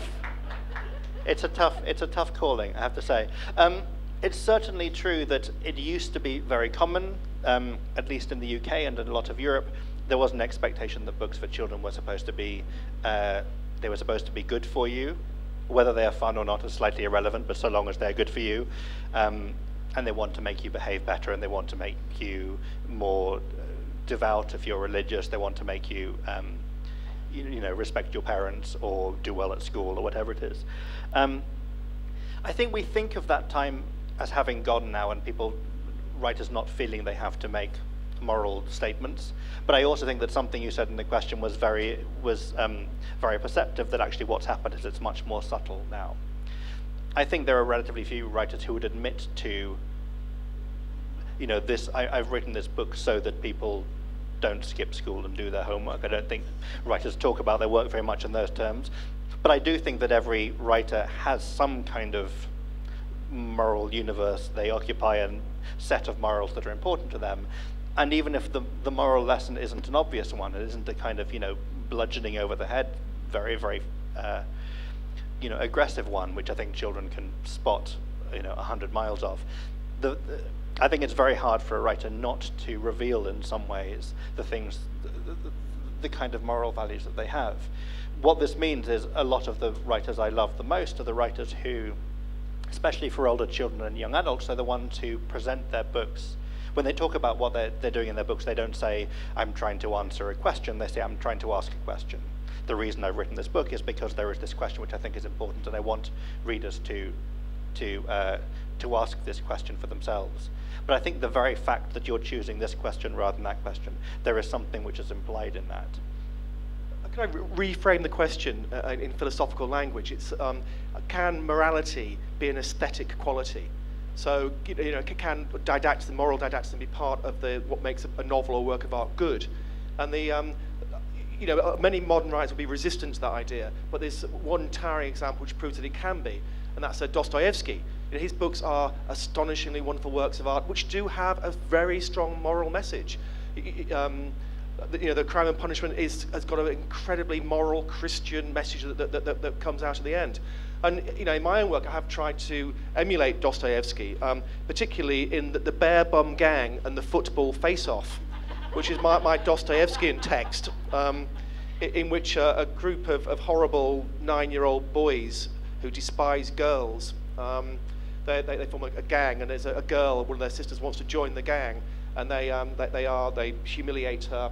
C: It's a tough, it's a tough calling, I have to say. Um, it's certainly true that it used to be very common, um, at least in the UK and in a lot of Europe, there was an expectation that books for children were supposed to be, uh, they were supposed to be good for you. Whether they are fun or not is slightly irrelevant, but so long as they're good for you. Um, and they want to make you behave better and they want to make you more uh, devout if you're religious. They want to make you, um, you, you, know, respect your parents or do well at school or whatever it is. Um, I think we think of that time as having gone now and people, writers not feeling they have to make moral statements. But I also think that something you said in the question was very, was, um, very perceptive, that actually what's happened is it's much more subtle now. I think there are relatively few writers who would admit to, you know, this, I, I've written this book so that people don't skip school and do their homework. I don't think writers talk about their work very much in those terms. But I do think that every writer has some kind of moral universe. They occupy a set of morals that are important to them. And even if the, the moral lesson isn't an obvious one, it isn't a kind of, you know, bludgeoning over the head, very, very, uh, you know, aggressive one, which I think children can spot, you know, 100 miles off. The, the, I think it's very hard for a writer not to reveal in some ways the things, the, the, the kind of moral values that they have. What this means is a lot of the writers I love the most are the writers who especially for older children and young adults, they're the ones who present their books. When they talk about what they're, they're doing in their books, they don't say, I'm trying to answer a question. They say, I'm trying to ask a question. The reason I've written this book is because there is this question which I think is important, and I want readers to, to, uh, to ask this question for themselves. But I think the very fact that you're choosing this question rather than that question, there is something which is implied in that.
B: Can I re reframe the question uh, in philosophical language? It's um, can morality be an aesthetic quality? So, you know, can didactism, moral didactism be part of the, what makes a novel or work of art good? And the, um, you know, uh, many modern writers will be resistant to that idea, but there's one towering example which proves that it can be, and that's uh, Dostoevsky. You know, his books are astonishingly wonderful works of art, which do have a very strong moral message. Um, you know, the crime and punishment is, has got an incredibly moral Christian message that, that, that, that, comes out at the end. And you know, in my own work, I have tried to emulate Dostoevsky, um, particularly in the, the Bare Bum Gang and the Football Face-Off, which is my, my Dostoevskian text, um, in, in, which uh, a group of, of horrible nine-year-old boys who despise girls, um, they, they, they, form a, a gang, and there's a, a girl, one of their sisters wants to join the gang, and they, um, they, they, are, they humiliate her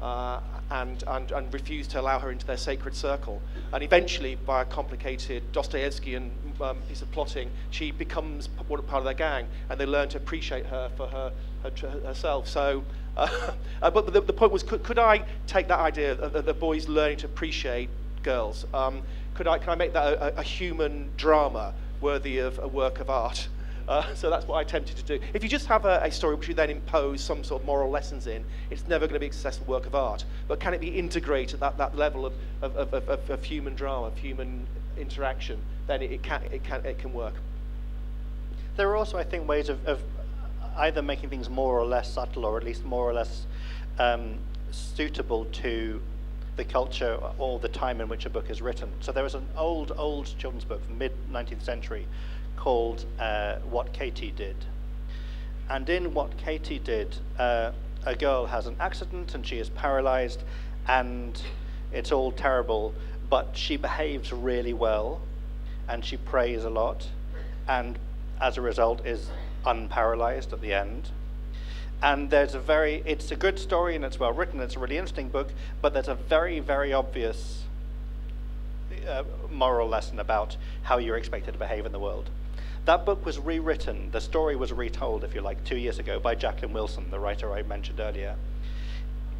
B: uh, and, and, and refuse to allow her into their sacred circle. And eventually, by a complicated Dostoevskian um, piece of plotting, she becomes part of their gang, and they learn to appreciate her for her, her herself. So, uh, uh, but the, the, point was, could, could I take that idea the, the boys learning to appreciate girls? Um, could I, can I make that a, a human drama worthy of a work of art? Uh, so that's what I attempted to do. If you just have a, a, story which you then impose some sort of moral lessons in, it's never going to be a successful work of art. But can it be integrated at that, that level of, of, of, of, of human drama, of human interaction, then it, it, can, it, can, it can work.
C: There are also, I think, ways of, of either making things more or less subtle, or at least more or less um, suitable to the culture or the time in which a book is written. So there was an old, old children's book from mid 19th century called uh, What Katy Did. And in What Katy Did, uh, a girl has an accident and she is paralyzed, and it's all terrible, but she behaves really well and she prays a lot, and as a result is unparalyzed at the end. And there's a very, it's a good story and it's well written, it's a really interesting book, but there's a very, very obvious uh, moral lesson about how you're expected to behave in the world. That book was rewritten, the story was retold, if you like, two years ago by Jacqueline Wilson, the writer I mentioned earlier.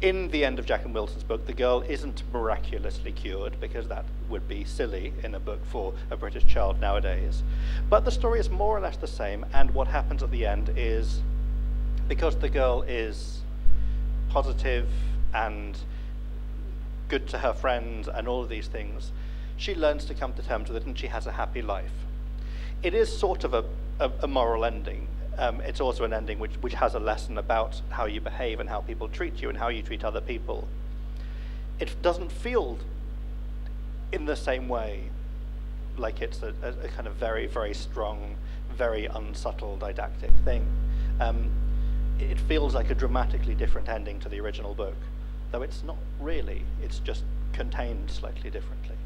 C: In the end of Jacqueline Wilson's book, the girl isn't miraculously cured, because that would be silly in a book for a British child nowadays. But the story is more or less the same, and what happens at the end is because the girl is positive and good to her friends and all of these things, she learns to come to terms with it and she has a happy life. It is sort of a, a, a moral ending. Um, it's also an ending which, which has a lesson about how you behave and how people treat you and how you treat other people. It doesn't feel in the same way like it's a, a, kind of very, very strong, very unsubtle didactic thing. Um, it feels like a dramatically different ending to the original book, though it's not really, it's just contained slightly differently.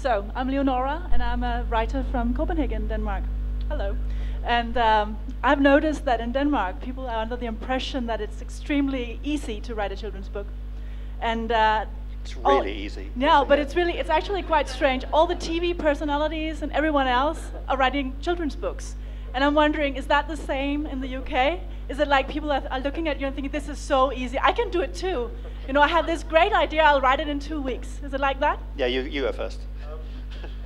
F: So, I'm Leonora, and I'm a writer from Copenhagen, Denmark. Hello. And um, I've noticed that in Denmark, people are under the impression that it's extremely easy to write a children's book. And uh,
C: it's really oh, easy.
F: No, but it's really, it's actually quite strange. All the TV personalities and everyone else are writing children's books. And I'm wondering, is that the same in the UK? Is it like people are, are looking at you and thinking, this is so easy, I can do it too? You know, I have this great idea, I'll write it in two weeks. Is it like that?
C: Yeah, you, you go first.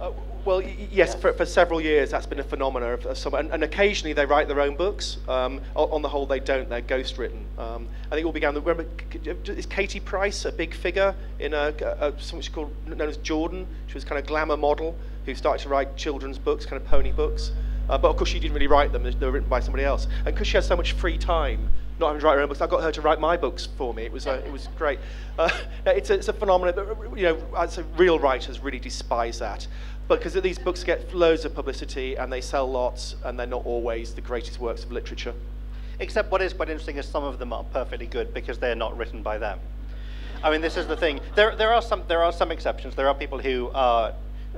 B: Uh, well, yes, for, for several years that's been a phenomenon of, of some, and, and, occasionally they write their own books. Um, on the whole, they don't; they're ghostwritten. Um, I think it all began. The remember, is Katie Price a big figure in a, a, something called known as Jordan? She was kind of glamour model who started to write children's books, kind of pony books. Uh, but of course, she didn't really write them; they were written by somebody else. And because she had so much free time, not having to write her own books, I got her to write my books for me. It was uh, it was great. Uh, it's, a, it's a phenomenon. But, you know, I'd say real writers really despise that because these books get loads of publicity and they sell lots and they're not always the greatest works of literature.
C: Except what is quite interesting is some of them are perfectly good because they're not written by them. I mean, this is the thing. There, there, are some, there are some exceptions. There are people who are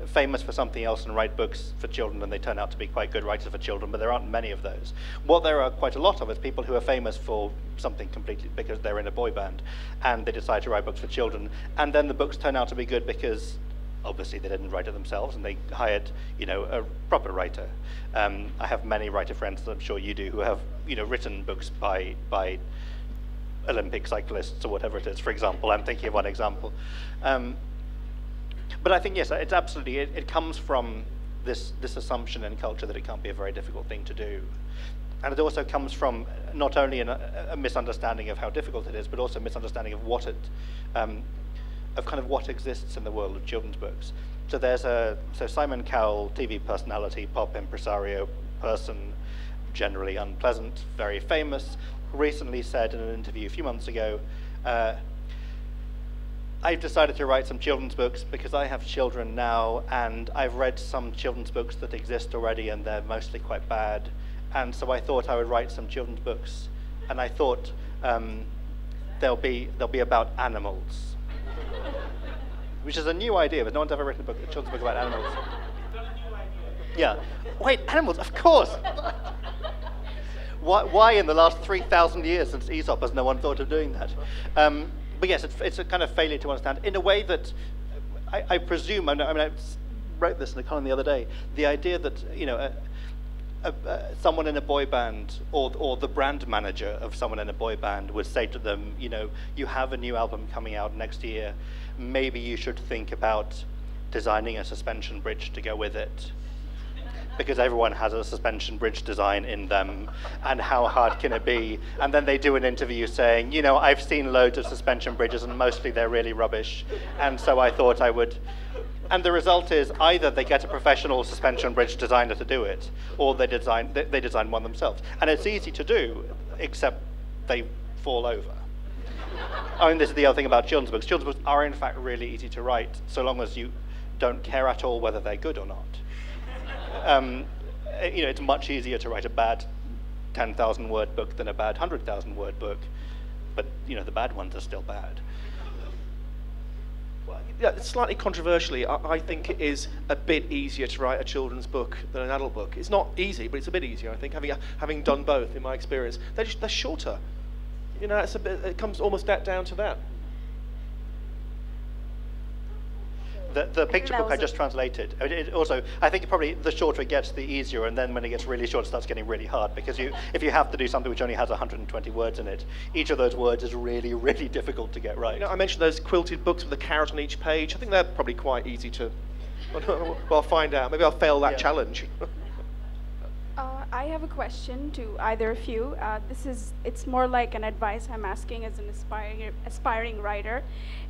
C: famous for something else and write books for children and they turn out to be quite good writers for children, but there aren't many of those. What there are quite a lot of is people who are famous for something completely because they're in a boy band and they decide to write books for children, and then the books turn out to be good because obviously they didn't write it themselves and they hired you know a proper writer. Um, I have many writer friends I'm sure you do who have you know written books by by Olympic cyclists or whatever it is for example. I'm thinking of one example. Um, but I think yes it's absolutely it, it comes from this this assumption and culture that it can't be a very difficult thing to do and it also comes from not only an, a misunderstanding of how difficult it is, but also a misunderstanding of what it um, of kind of what exists in the world of children's books. So there's a so Simon Cowell, TV personality, pop impresario, person, generally unpleasant, very famous, recently said in an interview a few months ago, uh, I've decided to write some children's books because I have children now, and I've read some children's books that exist already, and they're mostly quite bad. And so I thought I would write some children's books, and I thought um, they'll be they'll be about animals which is a new idea, but no one's ever written a book, a children's book about animals. Yeah. Wait, animals, of course. why, why in the last 3,000 years since Aesop has no one thought of doing that? Um, but yes, it's, it's, a kind of failure to understand in a way that I, I presume, I, mean, I wrote this in a column the other day, the idea that, you know, a, a, someone in a boy band or, or the brand manager of someone in a boy band would say to them, you know, you have a new album coming out next year maybe you should think about designing a suspension bridge to go with it. Because everyone has a suspension bridge design in them, and how hard can it be? And then they do an interview saying, you know, I've seen loads of suspension bridges, and mostly they're really rubbish, and so I thought I would. And the result is either they get a professional suspension bridge designer to do it, or they design they, they design one themselves. And it's easy to do, except they fall over. I mean, this is the other thing about children's books. Children's books are, in fact, really easy to write, so long as you don't care at all whether they're good or not. Um, eh, you know, it's much easier to write a bad 10,000 word book than a bad 100,000 word book, but you know, the bad ones are still bad.
B: Yeah, slightly controversially, I, I think it is a bit easier to write a children's book than an adult book. It's not easy, but it's a bit easier. I think having having done both in my experience, they're just, they're shorter. You know, it's a bit, it comes almost that down to that.
C: The, the picture book I just translated. I mean, it also, I think probably the shorter it gets, the easier, and then when it gets really short, it starts getting really hard because you, if you have to do something which only has 120 words in it, each of those words is really, really difficult to get right.
B: You know, I mentioned those quilted books with a carrot on each page. I think they're probably quite easy to. Well, I'll find out. Maybe I'll fail that
C: Yeah.
B: challenge.
G: Uh, I have a question to either of you. Uh, this is it's more like an advice I'm asking as an aspiring aspiring writer,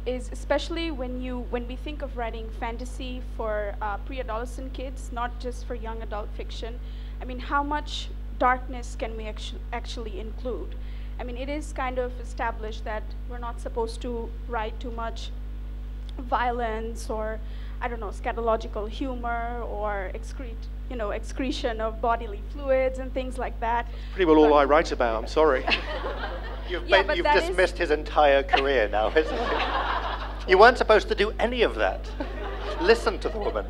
G: is especially when you when we think of writing fantasy for uh, pre-adolescent kids, not just for young adult fiction. I mean, how much darkness can we actu- actually include? I mean, it is kind of established that we're not supposed to write too much violence or I don't know scatological humor or excrete you know excretion of bodily fluids and things like that.
B: Pretty well all
G: But-
B: I write about. I'm sorry.
C: You've,
G: Yeah,
C: made-
G: but
C: you've
G: that is-
C: dismissed his entire career now, isn't it? You weren't supposed to do any of that. Listen to the woman.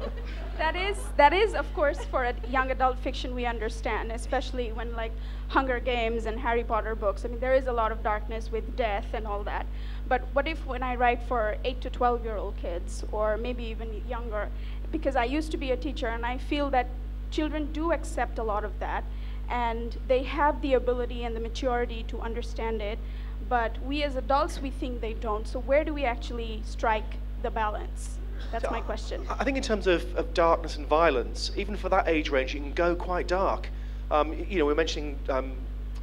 G: That is that is of course for a young adult fiction we understand, especially when like Hunger Games and Harry Potter books. I mean there is a lot of darkness with death and all that. But what if when I write for 8 to 12 year old kids or maybe even younger because I used to be a teacher and I feel that children do accept a lot of that and they have the ability and the maturity to understand it but we as adults we think they don't so where do we actually strike the balance that's my question
B: I think in terms of, of darkness and violence, even for that age range, you can go quite dark. Um, you know, we are mentioning um,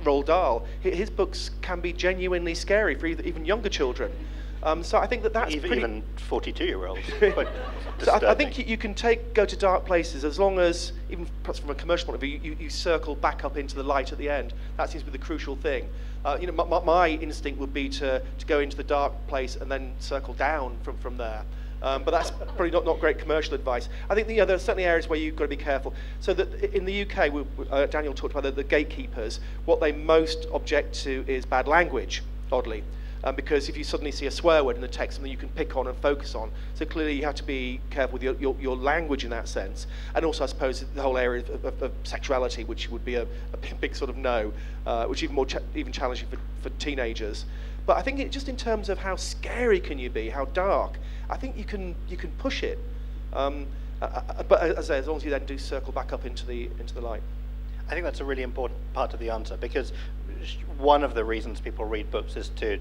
B: Roald Dahl. His books can be genuinely scary for even younger children. Um, so I think that that's
C: even,
B: pretty.
C: even 42 year olds.
B: so I, I think you, you can take go to dark places as long as, even perhaps from a commercial point of view, you, you circle back up into the light at the end. That seems to be the crucial thing. Uh, you know, my, my, instinct would be to, to go into the dark place and then circle down from, from there. Um, but that's probably not, not great commercial advice. I think you know, there are certainly areas where you've got to be careful. So that in the UK, we- uh, Daniel talked about the, the gatekeepers. What they most object to is bad language, oddly. Um, because if you suddenly see a swear word in the text, something you can pick on and focus on. So clearly you have to be careful with your, your, your language in that sense. And also, I suppose, the whole area of, of, of sexuality, which would be a, a big, sort of no, uh, which is even more even challenging for, for teenagers. But I think it, just in terms of how scary can you be, how dark, I think you can you can push it. Um, uh, but as as long as you then do circle back up into the into the light.
C: I think that's a really important part of the answer because one of the reasons people read books is to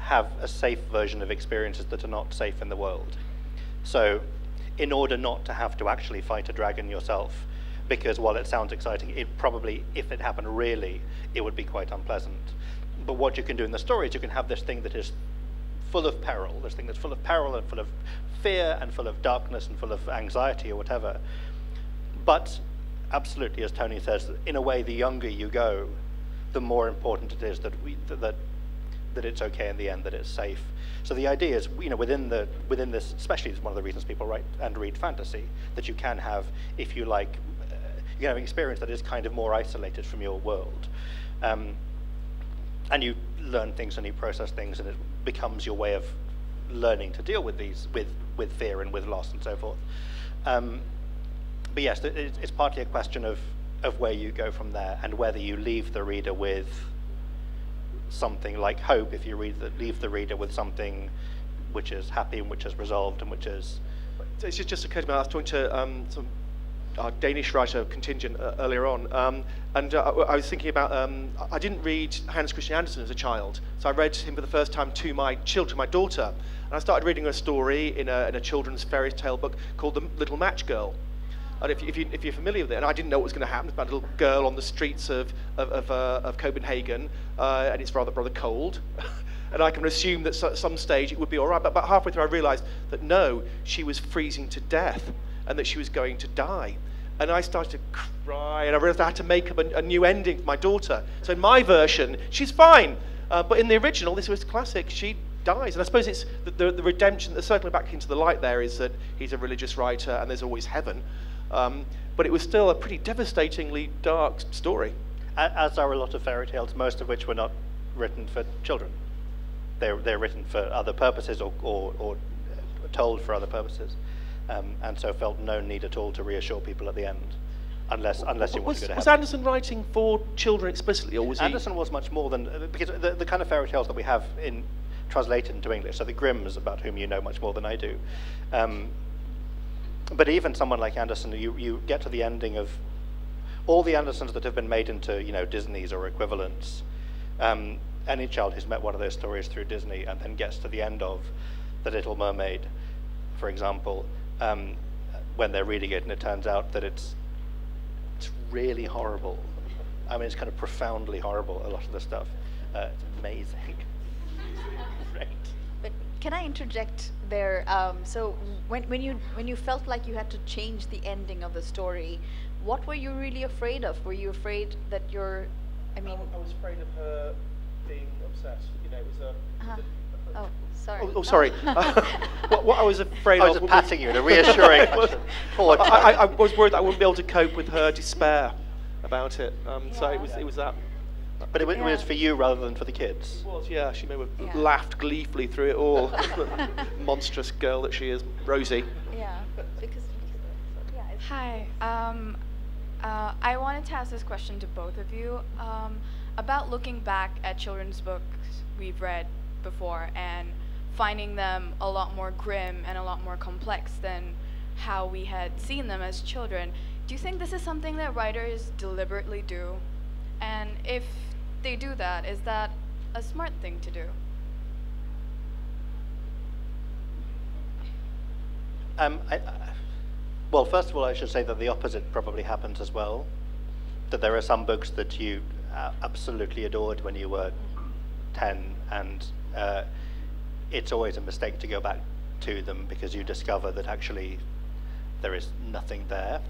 C: have a safe version of experiences that are not safe in the world. So, in order not to have to actually fight a dragon yourself, because while it sounds exciting, it probably, if it happened really, it would be quite unpleasant. But what you can do in the story is you can have this thing that is full of peril, this thing that's full of peril and full of fear and full of darkness and full of anxiety or whatever. But absolutely, as Tony says, in a way, the younger you go, the more important it is that we that that it's okay in the end, that it's safe. So the idea is, you know, within the within this, especially it's one of the reasons people write and read fantasy, that you can have, if you like, uh, you know, an experience that is kind of more isolated from your world. Um, and you learn things and you process things, and it becomes your way of learning to deal with these, with with fear and with loss and so forth. Um, but yes, it's it's partly a question of of where you go from there and whether you leave the reader with something like hope. If you read the, leave the reader with something which is happy and which is resolved and which is
B: It's just, occurred to me, I was talking to um, some Danish writer contingent uh, earlier on, um, and uh, I was thinking about, um, I- I didn't read Hans Christian Andersen as a child, so I read him for the first time to my children, my daughter, and I started reading a story in a, in a children's fairy tale book called The Little Match Girl. And if, you, if, you, if you're familiar with it, and I didn't know what was going to happen, it's about a little girl on the streets of, of, of, uh, of Copenhagen, uh, and it's rather, rather cold. and I can assume that at some stage it would be all right. But about halfway through, I realized that no, she was freezing to death and that she was going to die. And I started to cry, and I realized I had to make up a, a new ending for my daughter. So in my version, she's fine. Uh, but in the original, this was classic, she dies. And I suppose it's the, the, the redemption, the circling back into the light there is that he's a religious writer and there's always heaven. Um, but it was still a pretty devastatingly dark story.
C: As are a lot of fairy tales, most of which were not written for children. They're, they're written for other purposes or, or, or told for other purposes. Um, and so felt no need at all to reassure people at the end, unless unless you
B: was,
C: want to go to
B: Was. Andersen writing for children explicitly, or was he?
C: Andersen was much more than because the, the kind of fairy tales that we have in translated into English. So the Grimms, about whom you know much more than I do. Um, but even someone like Andersen, you, you get to the ending of all the Andersens that have been made into you know Disney's or equivalents. Um, any child who's met one of those stories through Disney and then gets to the end of The Little Mermaid, for example, um, when they're reading it and it turns out that it's it's really horrible. I mean, it's kind of profoundly horrible. A lot of the stuff. Uh, it's amazing.
A: But can I interject there? Um, so when, when you when you felt like you had to change the ending of the story, what were you really afraid of? Were you afraid that your, I mean,
B: I was afraid of her being obsessed. You know, it was a.
A: uh, oh, sorry.
B: Oh, oh, sorry. what, what I was afraid
C: I was
B: of.
C: just patting you in a reassuring
B: was-
C: Poor
B: I, I, I was worried that I wouldn't be able to cope with her despair about it. Um, So it
A: Yeah.
B: was, it was that.
C: But it was, it was for you rather than for the kids.
B: It was, yeah. She may have
A: Yeah.
B: laughed gleefully through it all. Monstrous girl that she is, Rosie.
A: Yeah, because, yeah,
H: Hi. Um, uh, I wanted to ask this question to both of you um, about looking back at children's books we've read before and finding them a lot more grim and a lot more complex than how we had seen them as children. Do you think this is something that writers deliberately do? And if they do that, is that a smart thing to do?
C: Um, I, well, first of all, I should say that the opposite probably happens as well. That there are some books that you uh, absolutely adored when you were 10, and uh, it's always a mistake to go back to them because you discover that actually there is nothing there.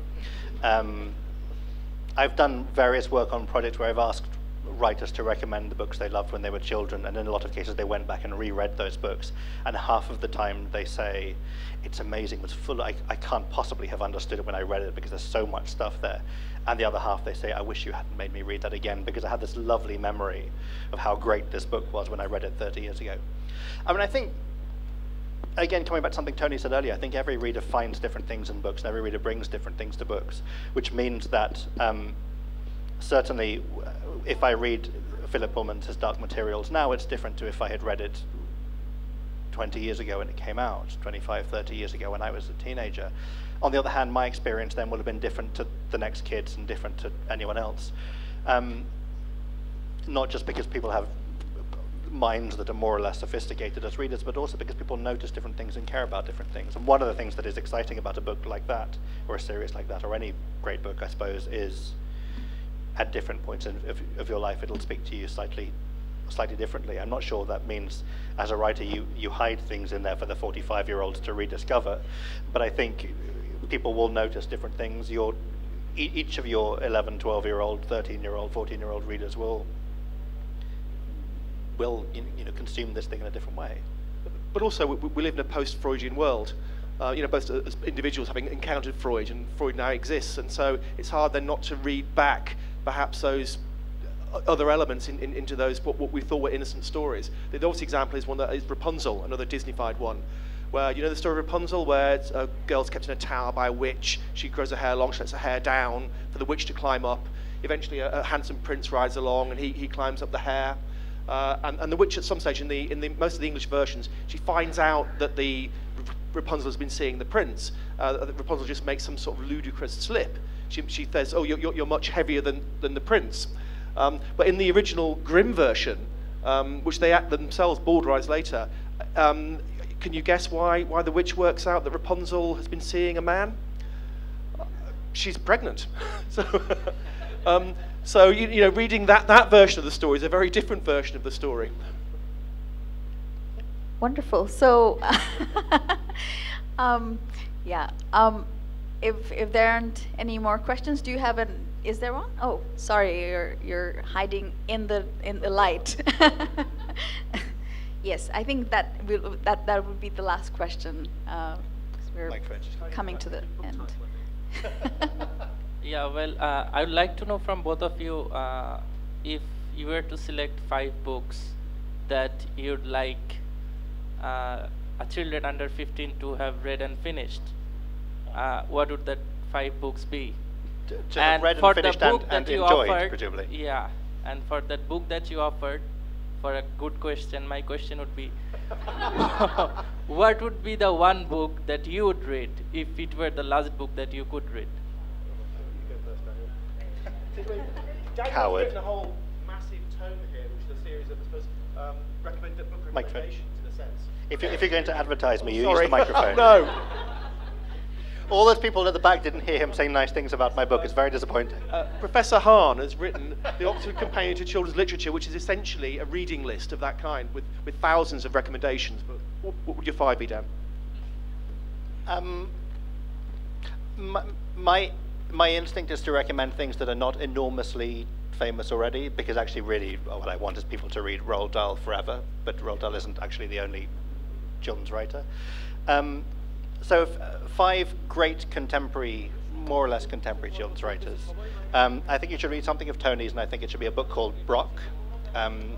C: Um, I've done various work on projects where I've asked writers to recommend the books they loved when they were children, and in a lot of cases they went back and reread those books, and half of the time they say, "It's amazing, it was full. I, I can't possibly have understood it when I read it because there's so much stuff there," and the other half they say, "I wish you hadn't made me read that again because I had this lovely memory of how great this book was when I read it 30 years ago." I mean, I think again, coming back to something Tony said earlier, I think every reader finds different things in books, and every reader brings different things to books, which means that um, certainly, if I read Philip Pullman's Dark Materials now, it's different to if I had read it 20 years ago when it came out, 25, 30 years ago when I was a teenager. On the other hand, my experience then would have been different to the next kids and different to anyone else. Um, not just because people have minds that are more or less sophisticated as readers, but also because people notice different things and care about different things. And one of the things that is exciting about a book like that, or a series like that, or any great book, I suppose, is at different points in, of, of your life, it'll speak to you slightly, slightly differently. I'm not sure that means, as a writer, you, you hide things in there for the 45-year-olds to rediscover, but I think people will notice different things. Your, each of your 11, 12-year-old, 13-year-old, 14-year-old readers will will you know, you know consume this thing in a different way.
B: But also, we, we live in a post-Freudian world. Uh, you know, both as individuals having encountered Freud, and Freud now exists, and so it's hard then not to read back perhaps those other elements in, in, into those what, what we thought were innocent stories. The obvious example is one that is Rapunzel, another Disneyfied one, where you know the story of Rapunzel, where a girl's kept in a tower by a witch. She grows her hair long, she lets her hair down for the witch to climb up. Eventually, a, a handsome prince rides along, and he, he climbs up the hair. Uh, and, and the witch at some stage in the in the most of the English versions, she finds out that the Rapunzel has been seeing the prince. Uh, that Rapunzel just makes some sort of ludicrous slip. She, she says, "Oh, you're, you're, much heavier than, than the prince." Um, but in the original Grimm version, um, which they act themselves bowdlerize later, um, can you guess why why the witch works out that Rapunzel has been seeing a man? she's pregnant. so, um, so you, you know, reading that, that version of the story is a very different version of the story.
A: Wonderful. So, um, yeah. If if there aren't any more questions, do you have an? Is there one? Oh, sorry, you're you're hiding in the in the light. yes, I think that will that that would be the last question. Uh, 'cause we're coming to the end.
I: Yeah, well, uh, I would like to know from both of you uh, if you were to select five books that you'd like uh, a children under 15 to have read and finished, uh, what would that five books be?
C: To- to have read and
I: for
C: finished
I: the
C: and-
I: book
C: and
I: that you
C: enjoyed,
I: offered,
C: presumably.
I: Yeah, and for that book that you offered, for a good question, my question would be, what would be the one book that you would read if it were the last book that you could read?
C: Coward.
B: written a whole massive tome here, which is a series of, I suppose, um, recommended book
C: Microphone.
B: recommendations in a sense.
C: If, you, if you're going to advertise me, you use the microphone.
B: no.
C: All those people at the back didn't hear him saying nice things about my book. It's very disappointing.
B: Uh, Professor Hahn has written the Oxford Companion to Children's Literature, which is essentially a reading list of that kind with, with thousands of recommendations. But what, what would your five be, Dan?
C: Um, my, my my instinct is to recommend things that are not enormously famous already, because actually, really, what I want is people to read Roald Dahl forever. But Roald Dahl isn't actually the only children's writer. Um, so, five great contemporary, more or less contemporary children's writers. Um, I think you should read something of Tony's, and I think it should be a book called Brock. Um,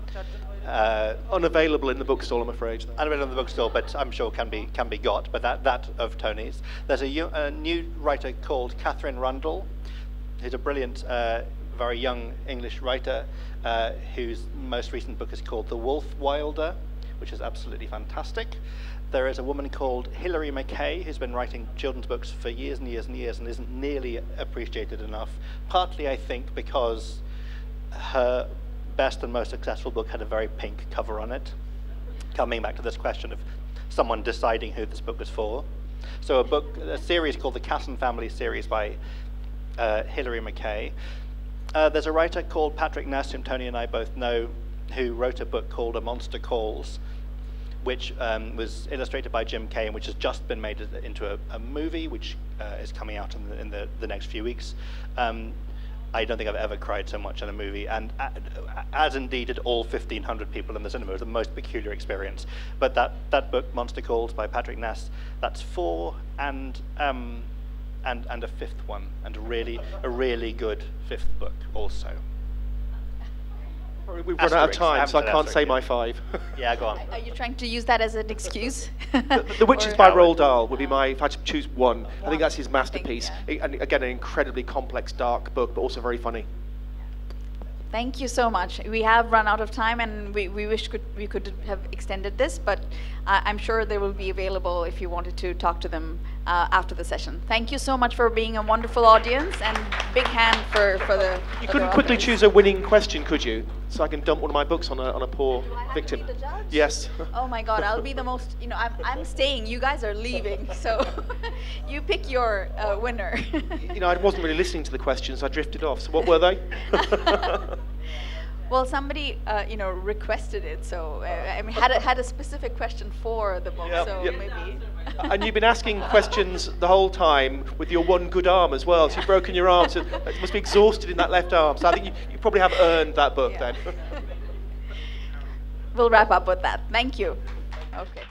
C: uh,
B: Unavailable in the bookstall, I'm afraid.
C: unavailable in the bookstore, but I'm sure can be can be got. But that that of Tony's. There's a, a new writer called Katherine Rundell, who's a brilliant, uh, very young English writer, uh, whose most recent book is called The Wolf Wilder, which is absolutely fantastic. There is a woman called Hilary McKay who's been writing children's books for years and years and years and isn't nearly appreciated enough. Partly, I think, because her best and most successful book had a very pink cover on it. Coming back to this question of someone deciding who this book was for. So a book, a series called the Casson Family series by uh, Hilary McKay. Uh, there's a writer called Patrick Ness, whom Tony and I both know, who wrote a book called A Monster Calls, which um, was illustrated by Jim Kay, and which has just been made into a, a movie, which uh, is coming out in the, in the, the next few weeks. Um, I don't think I've ever cried so much in a movie, and a- as indeed did all 1,500 people in the cinema. It was the most peculiar experience. But that, that book, Monster Calls by Patrick Ness, that's four and um, and and a fifth one, and a really a really good fifth book also.
B: Sorry, We've run out of
C: Asterix.
B: time, so I can't
C: said
B: say
C: Asterix
B: my five.
C: Yeah, go on.
A: Are you trying to use that as an excuse?
B: The, the Witches
A: Or-
B: by
C: Howard.
B: Roald Dahl would be my, if I had to choose one, I think that's his
A: I think,
B: masterpiece.
A: yeah.
B: I- And again, an incredibly complex, dark book, but also very funny.
A: Thank you so much. We have run out of time, and we, we wish could, we could have extended this, but uh, I'm sure they will be available if you wanted to talk to them uh, after the session. Thank you so much for being a wonderful audience, and big hand for, for the.
B: You couldn't quickly
A: authors.
B: choose a winning question, could you? So I can dump one of my books on a, on a poor
A: Do I have to
B: victim.
A: be the judge?
B: Yes.
A: Oh my God, I'll be the most. You know, I'm I'm staying. You guys are leaving, so you pick your uh, winner.
B: you know, I wasn't really listening to the questions. I drifted off. So what were they?
A: Well, somebody, uh, you know, requested it, so uh, I mean, had a, had a specific question for the book,
B: Yep,
A: so
B: yep.
A: maybe.
B: and you've been asking questions the whole time with your one good arm as well. So you've broken your arm, so it must be exhausted in that left arm. So I think you, you probably have earned that book
A: Yeah.
B: then.
A: we'll wrap up with that. Thank you. Okay.